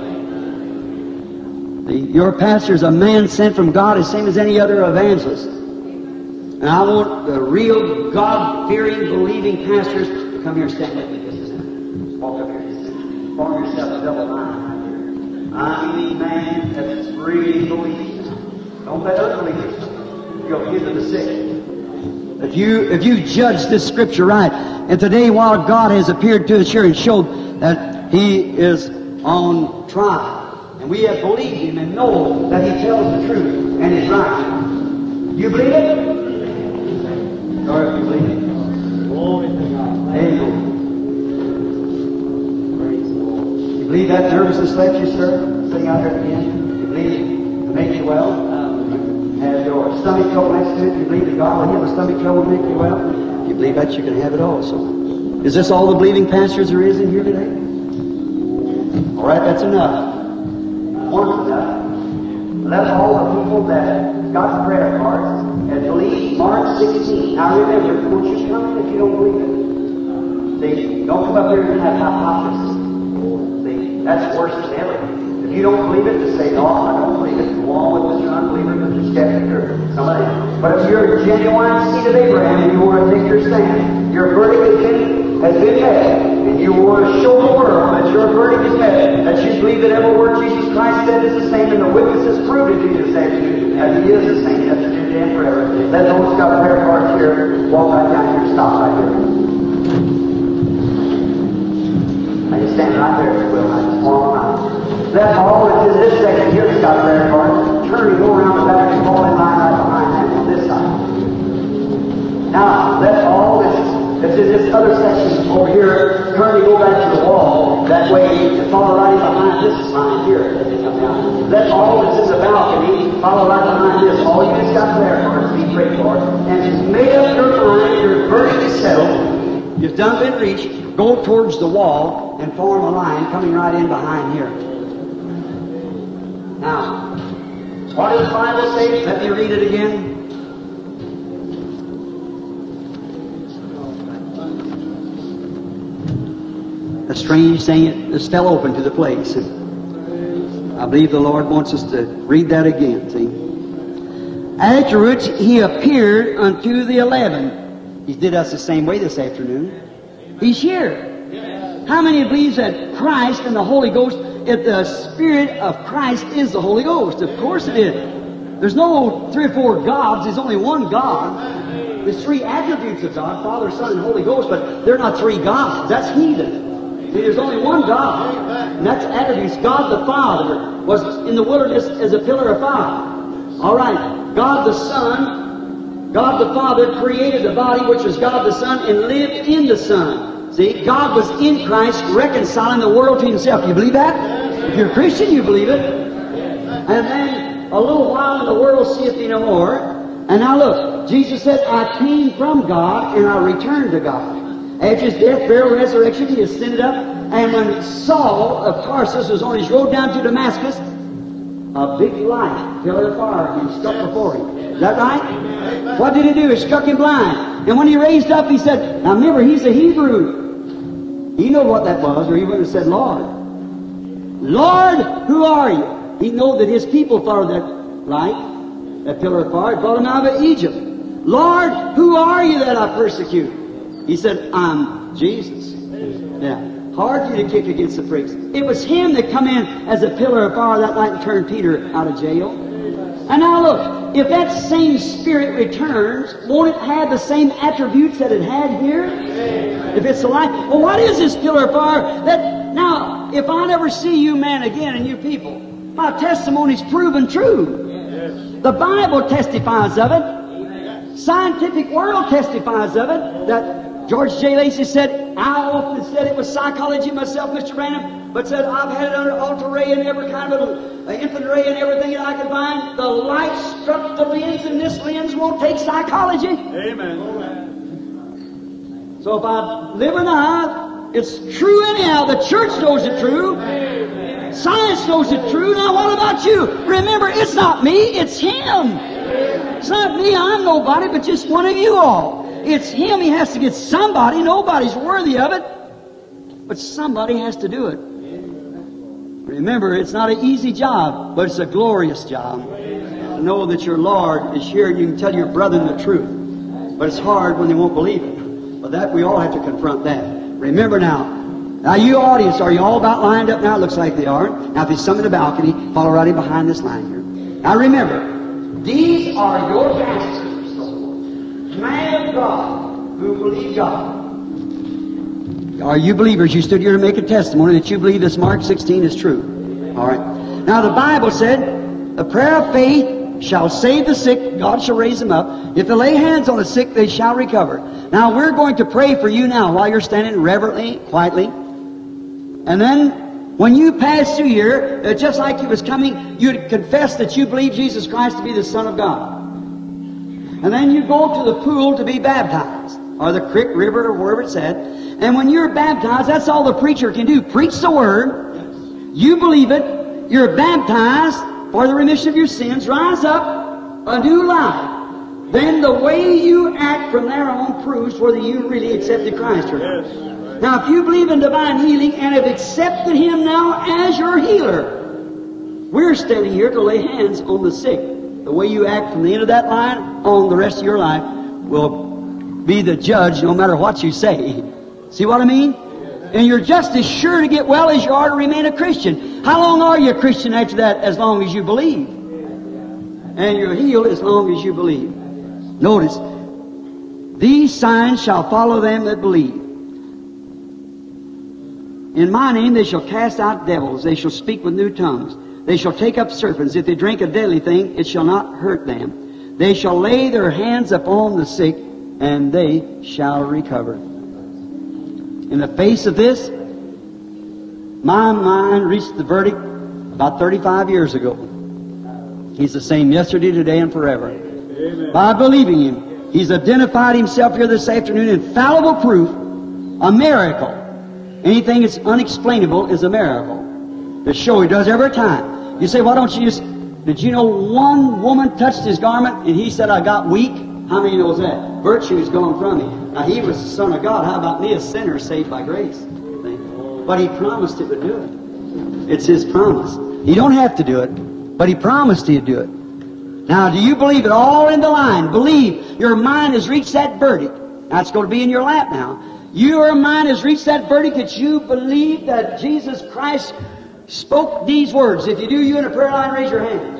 Your pastor is a man sent from God, as same as any other evangelist. And I want the real God-fearing, believing pastors to come here and stand with me. Walk up here. Form yourself a double line. I mean, man, that's really believing. Don't let unbelievers. Give to the sick. If you if you judge this scripture right, and today while God has appeared to us here and showed that He is on trial, and we have believed Him and know that He tells the truth and is right. You believe it? Or you believe it. Amen. You believe that nervousness left you, sir? Sitting out there again? You believe it made you well? Have your stomach trouble it? You believe that God will heal the stomach trouble and make you well? If you believe that, you can have it also. Is this all the believing pastors there is in here today? All right, that's enough. One enough. Let all the people that got prayer cards and believe Mark 16. Now remember, don't you come if you don't believe it. See, don't come up here and have hypothesis. See, that's worse than ever. If you don't believe it, just say, no, I don't believe it. Go on with Mr. Unbeliever, Mr. Skeptic, or somebody. But if you're a genuine seed of Abraham and you want to take your stand, your verdict has been, met, and you want to show the world that your verdict is met, that you believe that every word Jesus Christ said is the same, and the witnesses proved it to you this afternoon, that He is the same yesterday, today, and forever. Let those got prayer cards here walk right down here, stop right here. Stand right there, if you will. I just. That's all that's in this section here that's got prayer cards. Turn and go around the back and in line right behind them on this side. Now, that's all that's, that's in this other section over here. Turn and go back to the wall. That way, to follow right behind this line here. Let all that's in the balcony follow right behind this. All you just got there for is to be prayed for. And you've made up your mind, your verdict is settled. You've done been reached. Go towards the wall and form a line coming right in behind here. Now, what does the Bible say? Let me read it again. A strange thing, it fell open to the place. I believe the Lord wants us to read that again, see. Afterwards, he appeared unto the eleven. He did us the same way this afternoon. He's here. How many believes that Christ and the Holy Ghost, if the Spirit of Christ is the Holy Ghost? Of course it is. There's no three or four gods, there's only one God. There's three attributes of God, Father, Son, and Holy Ghost, but they're not three gods. That's heathen. See, there's only one God, and that's attributes. God the Father was in the wilderness as a pillar of fire. All right, God the Son, God the Father created the body, which was God the Son, and lived in the Son. See, God was in Christ, reconciling the world to Himself. You believe that? If you're a Christian, you believe it. And then a little while, and the world seeth thee no more. And now look, Jesus said, I came from God, and I returned to God. After his death, burial, resurrection, he ascended up. And when Saul of Tarsus was on his road down to Damascus, a big light, pillar of fire, he struck before him. Is that right? What did he do? He struck him blind. And when he raised up, he said, now remember, he's a Hebrew. He knew what that was, or he would have said, Lord. Lord, who are you? He knew that his people followed that light, that pillar of fire, brought him out of Egypt. Lord, who are you that I persecute? He said, I'm Jesus. Yeah. Hard for you to kick against the pricks. It was him that come in as a pillar of fire that night and turned Peter out of jail. And now look, if that same spirit returns, won't it have the same attributes that it had here? If it's alive. Well, what is this pillar of fire? That now, if I never see you man again and you people, my testimony's proven true. The Bible testifies of it. Scientific world testifies of it. That George J. Lacy said, I often said it was psychology myself, Mr. Branham, but said I've had it under ultra ray and every kind of uh, infant ray and everything that I could find. The light struck the lens, and this lens won't take psychology. Amen. So if I live or die, it's true anyhow. The church knows it true. Science knows it true. Now what about you? Remember, it's not me, it's Him. It's not me, I'm nobody, but just one of you all. It's Him. He has to get somebody. Nobody's worthy of it. But somebody has to do it. Remember, it's not an easy job, but it's a glorious job. To know that your Lord is here and you can tell your brethren the truth. But it's hard when they won't believe it. But that we all have to confront that. Remember now. Now you audience, are you all about lined up now? It looks like they are. Now if there's some in the balcony, follow right in behind this line here. Now remember, these are your pastors, man of God, who believe God. Are you believers? You stood here to make a testimony that you believe this Mark 16 is true. All right. Now the Bible said, the prayer of faith shall save the sick, God shall raise them up. If they lay hands on the sick, they shall recover. Now we're going to pray for you now while you're standing reverently, quietly. And then when you pass through here, uh, just like you was coming, you'd confess that you believe Jesus Christ to be the Son of God. And then you go to the pool to be baptized, or the creek, river, or wherever it's at. And when you're baptized, that's all the preacher can do. Preach the word. You believe it. You're baptized for the remission of your sins. Rise up a new life. Then the way you act from there on proves whether you really accepted Christ or not. Now, if you believe in divine healing and have accepted Him now as your healer, we're standing here to lay hands on the sick. The way you act from the end of that line on the rest of your life will be the judge no matter what you say. See what I mean? And you're just as sure to get well as you are to remain a Christian. How long are you a Christian after that? As long as you believe. And you're healed as long as you believe. Notice, these signs shall follow them that believe. In my name they shall cast out devils. They shall speak with new tongues. They shall take up serpents. If they drink a deadly thing, it shall not hurt them. They shall lay their hands upon the sick, and they shall recover. In the face of this, My mind reached the verdict about 35 years ago. He's the same yesterday, today, and forever. By believing Him, He's identified Himself here this afternoon. Infallible proof, a miracle. Anything that's unexplainable is a miracle. To show He does every time. You say, why don't you just, did you know one woman touched His garment and He said, I got weak? How many knows that? Virtue's gone from Him. Now He was the Son of God. How about me, a sinner saved by grace? But He promised it would do it. It's His promise. You don't have to do it, but He promised He'd do it. Now, do you believe it all in the line? Believe your mind has reached that verdict. Now, it's going to be in your lap now. Your mind has reached that verdict that you believe that Jesus Christ spoke these words. If you do, you in a prayer line, raise your hand.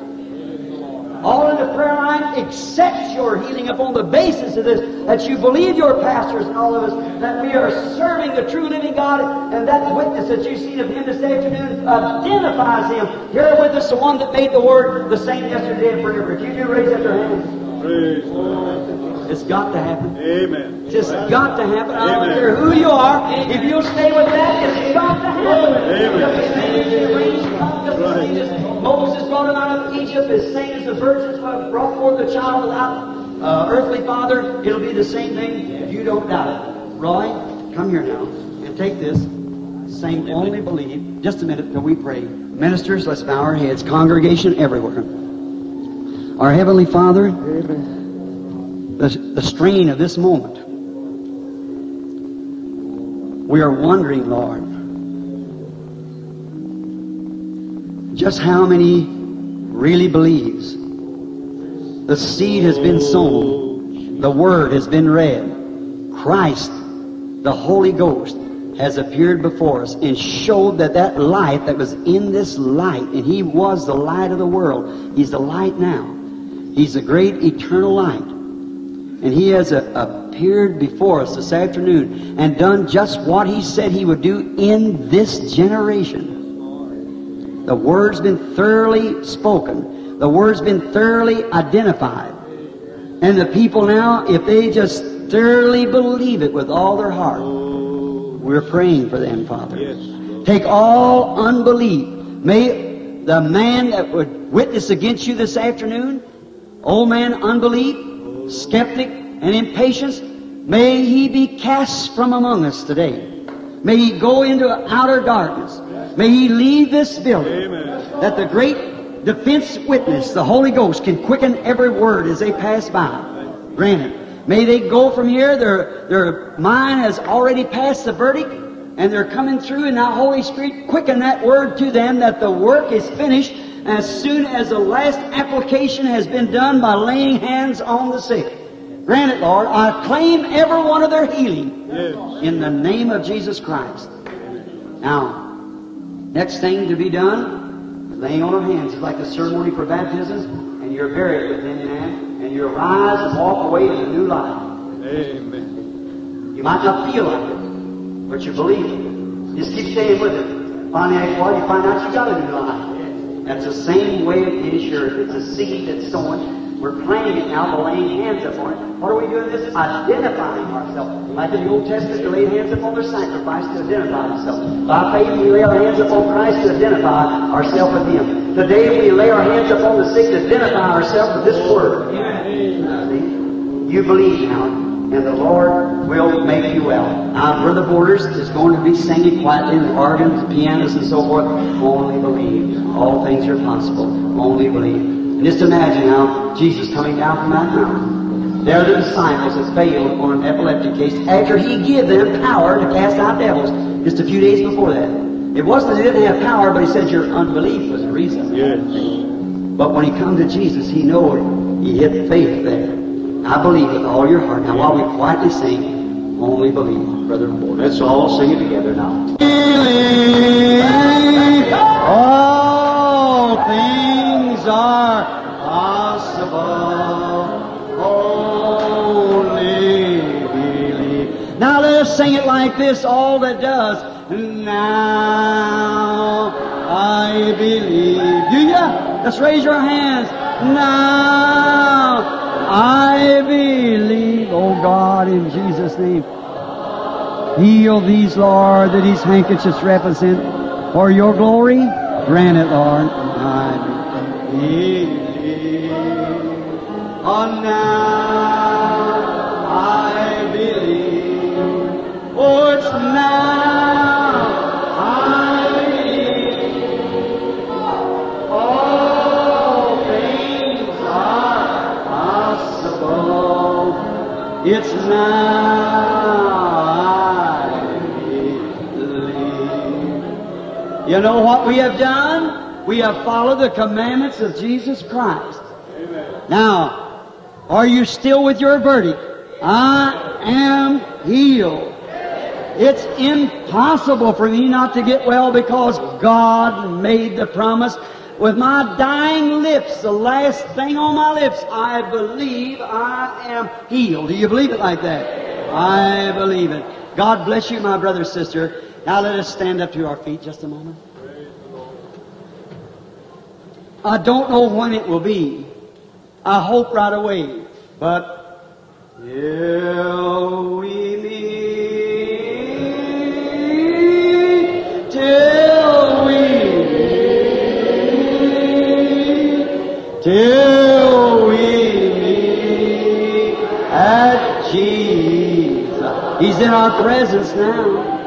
All in the prayer line accept your healing upon the basis of this, that you believe your pastors and all of us, that we are serving the true living God, and that witness that you've seen of Him this afternoon identifies Him. Here with us, the one that made the Word the same yesterday and forever. If you do, raise up your hands. Praise the Lord. It's got to happen. Amen. It's just got to happen. I don't Amen. care who you are. If you'll stay with that, it's got to happen. Amen. Just the same as the raised up, just the same as Moses brought him out of Egypt, as same as the virgins brought forth the child without uh, earthly father. It'll be the same thing if you don't doubt it. Roy, come here now and take this. Same only believe. Just a minute till we pray. Ministers, let's bow our heads. Congregation everywhere. Our Heavenly Father, the, the strain of this moment. We are wondering, Lord, just how many really believes. The seed has been sown. The word has been read. Christ, the Holy Ghost, has appeared before us and showed that that light that was in this light, and He was the light of the world. He's the light now. He's the great eternal light. And He has a, appeared before us this afternoon and done just what He said He would do in this generation. The Word's been thoroughly spoken. The Word's been thoroughly identified. And the people now, if they just thoroughly believe it with all their heart, we're praying for them, Father. Yes. Take all unbelief. May the man that would witness against you this afternoon, old man unbelief, skeptic, and impatience, may he be cast from among us today. May he go into outer darkness. May he leave this building. Amen. That the great defense witness, the Holy Ghost, can quicken every word as they pass by. Granted. May they go from here, their, their mind has already passed the verdict, and they're coming through, and now Holy Spirit quicken that word to them that the work is finished as soon as the last application has been done by laying hands on the sick. Grant it, Lord. I claim every one of their healing Yes. in the name of Jesus Christ. Now, next thing to be done, laying on of hands is like a ceremony for baptisms, and you're buried with him in hand, and you rise and walk away to a new life. Amen. You might not feel like it, but you believe it. Just keep staying with it. Finally, after a while, you find out you got a new life. That's the same way it is yours. It's a seed that's sown. We're planting it now by laying hands upon it. What are we doing this? Identifying ourselves. Like in the Old Testament, they laid hands upon their sacrifice to identify themselves. By faith, we lay our hands upon Christ to identify ourselves with Him. Today, we lay our hands upon the sick to identify ourselves with this Word. You believe now, and the Lord will make you well. Now, Brother Borders is going to be singing quietly, the organs, pianos, and so forth. Only believe. All things are possible. Only believe. And just imagine now Jesus coming down from that mountain. There are the disciples had failed on an epileptic case after he gave them power to cast out devils just a few days before that. It wasn't that they didn't have power, but he said your unbelief was the reason. Yes. But when he come to Jesus, he knew he hit faith there. I believe with all your heart. Now while we quietly sing, only believe, Brother Porter. Let's all sing it together now. All things are possible. Only believe. Now let us sing it like this, all that does. Now I believe. Do ya? Let's raise your hands. Now I believe. Oh God, in Jesus' name. Heal these, Lord, that these handkerchiefs represent. For your glory, grant it, Lord. I believe. Oh, now I believe. Oh, it's now It's now. You know what we have done? We have followed the commandments of Jesus Christ. Now, are you still with your verdict? I am healed. It's impossible for me not to get well because God made the promise. With my dying lips, the last thing on my lips, I believe I am healed. Do you believe it like that? I believe it. God bless you, my brother, sister. Now let us stand up to our feet just a moment. I don't know when it will be. I hope right away. But till we meet, till we meet at Jesus. He's in our presence now.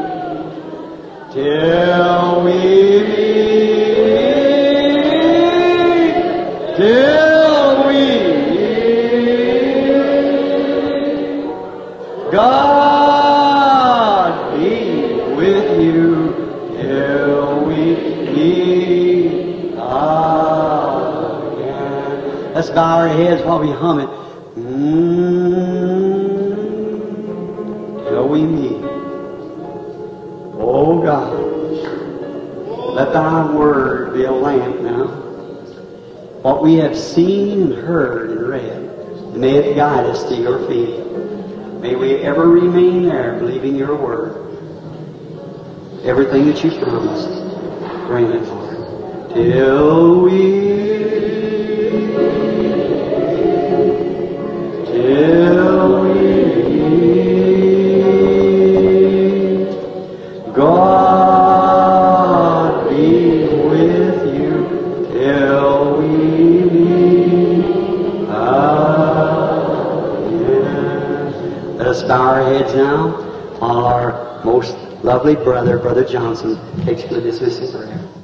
Till we meet, till we meet. God Bow our heads while we hum it. Mm, till we meet. Oh God, let thy word be a lamp now. What we have seen and heard and read, may it guide us to your feet. May we ever remain there believing your word. Everything that you promised, bring it, Lord. Till we, lovely brother, Brother Johnson, takes you to the dismissing prayer.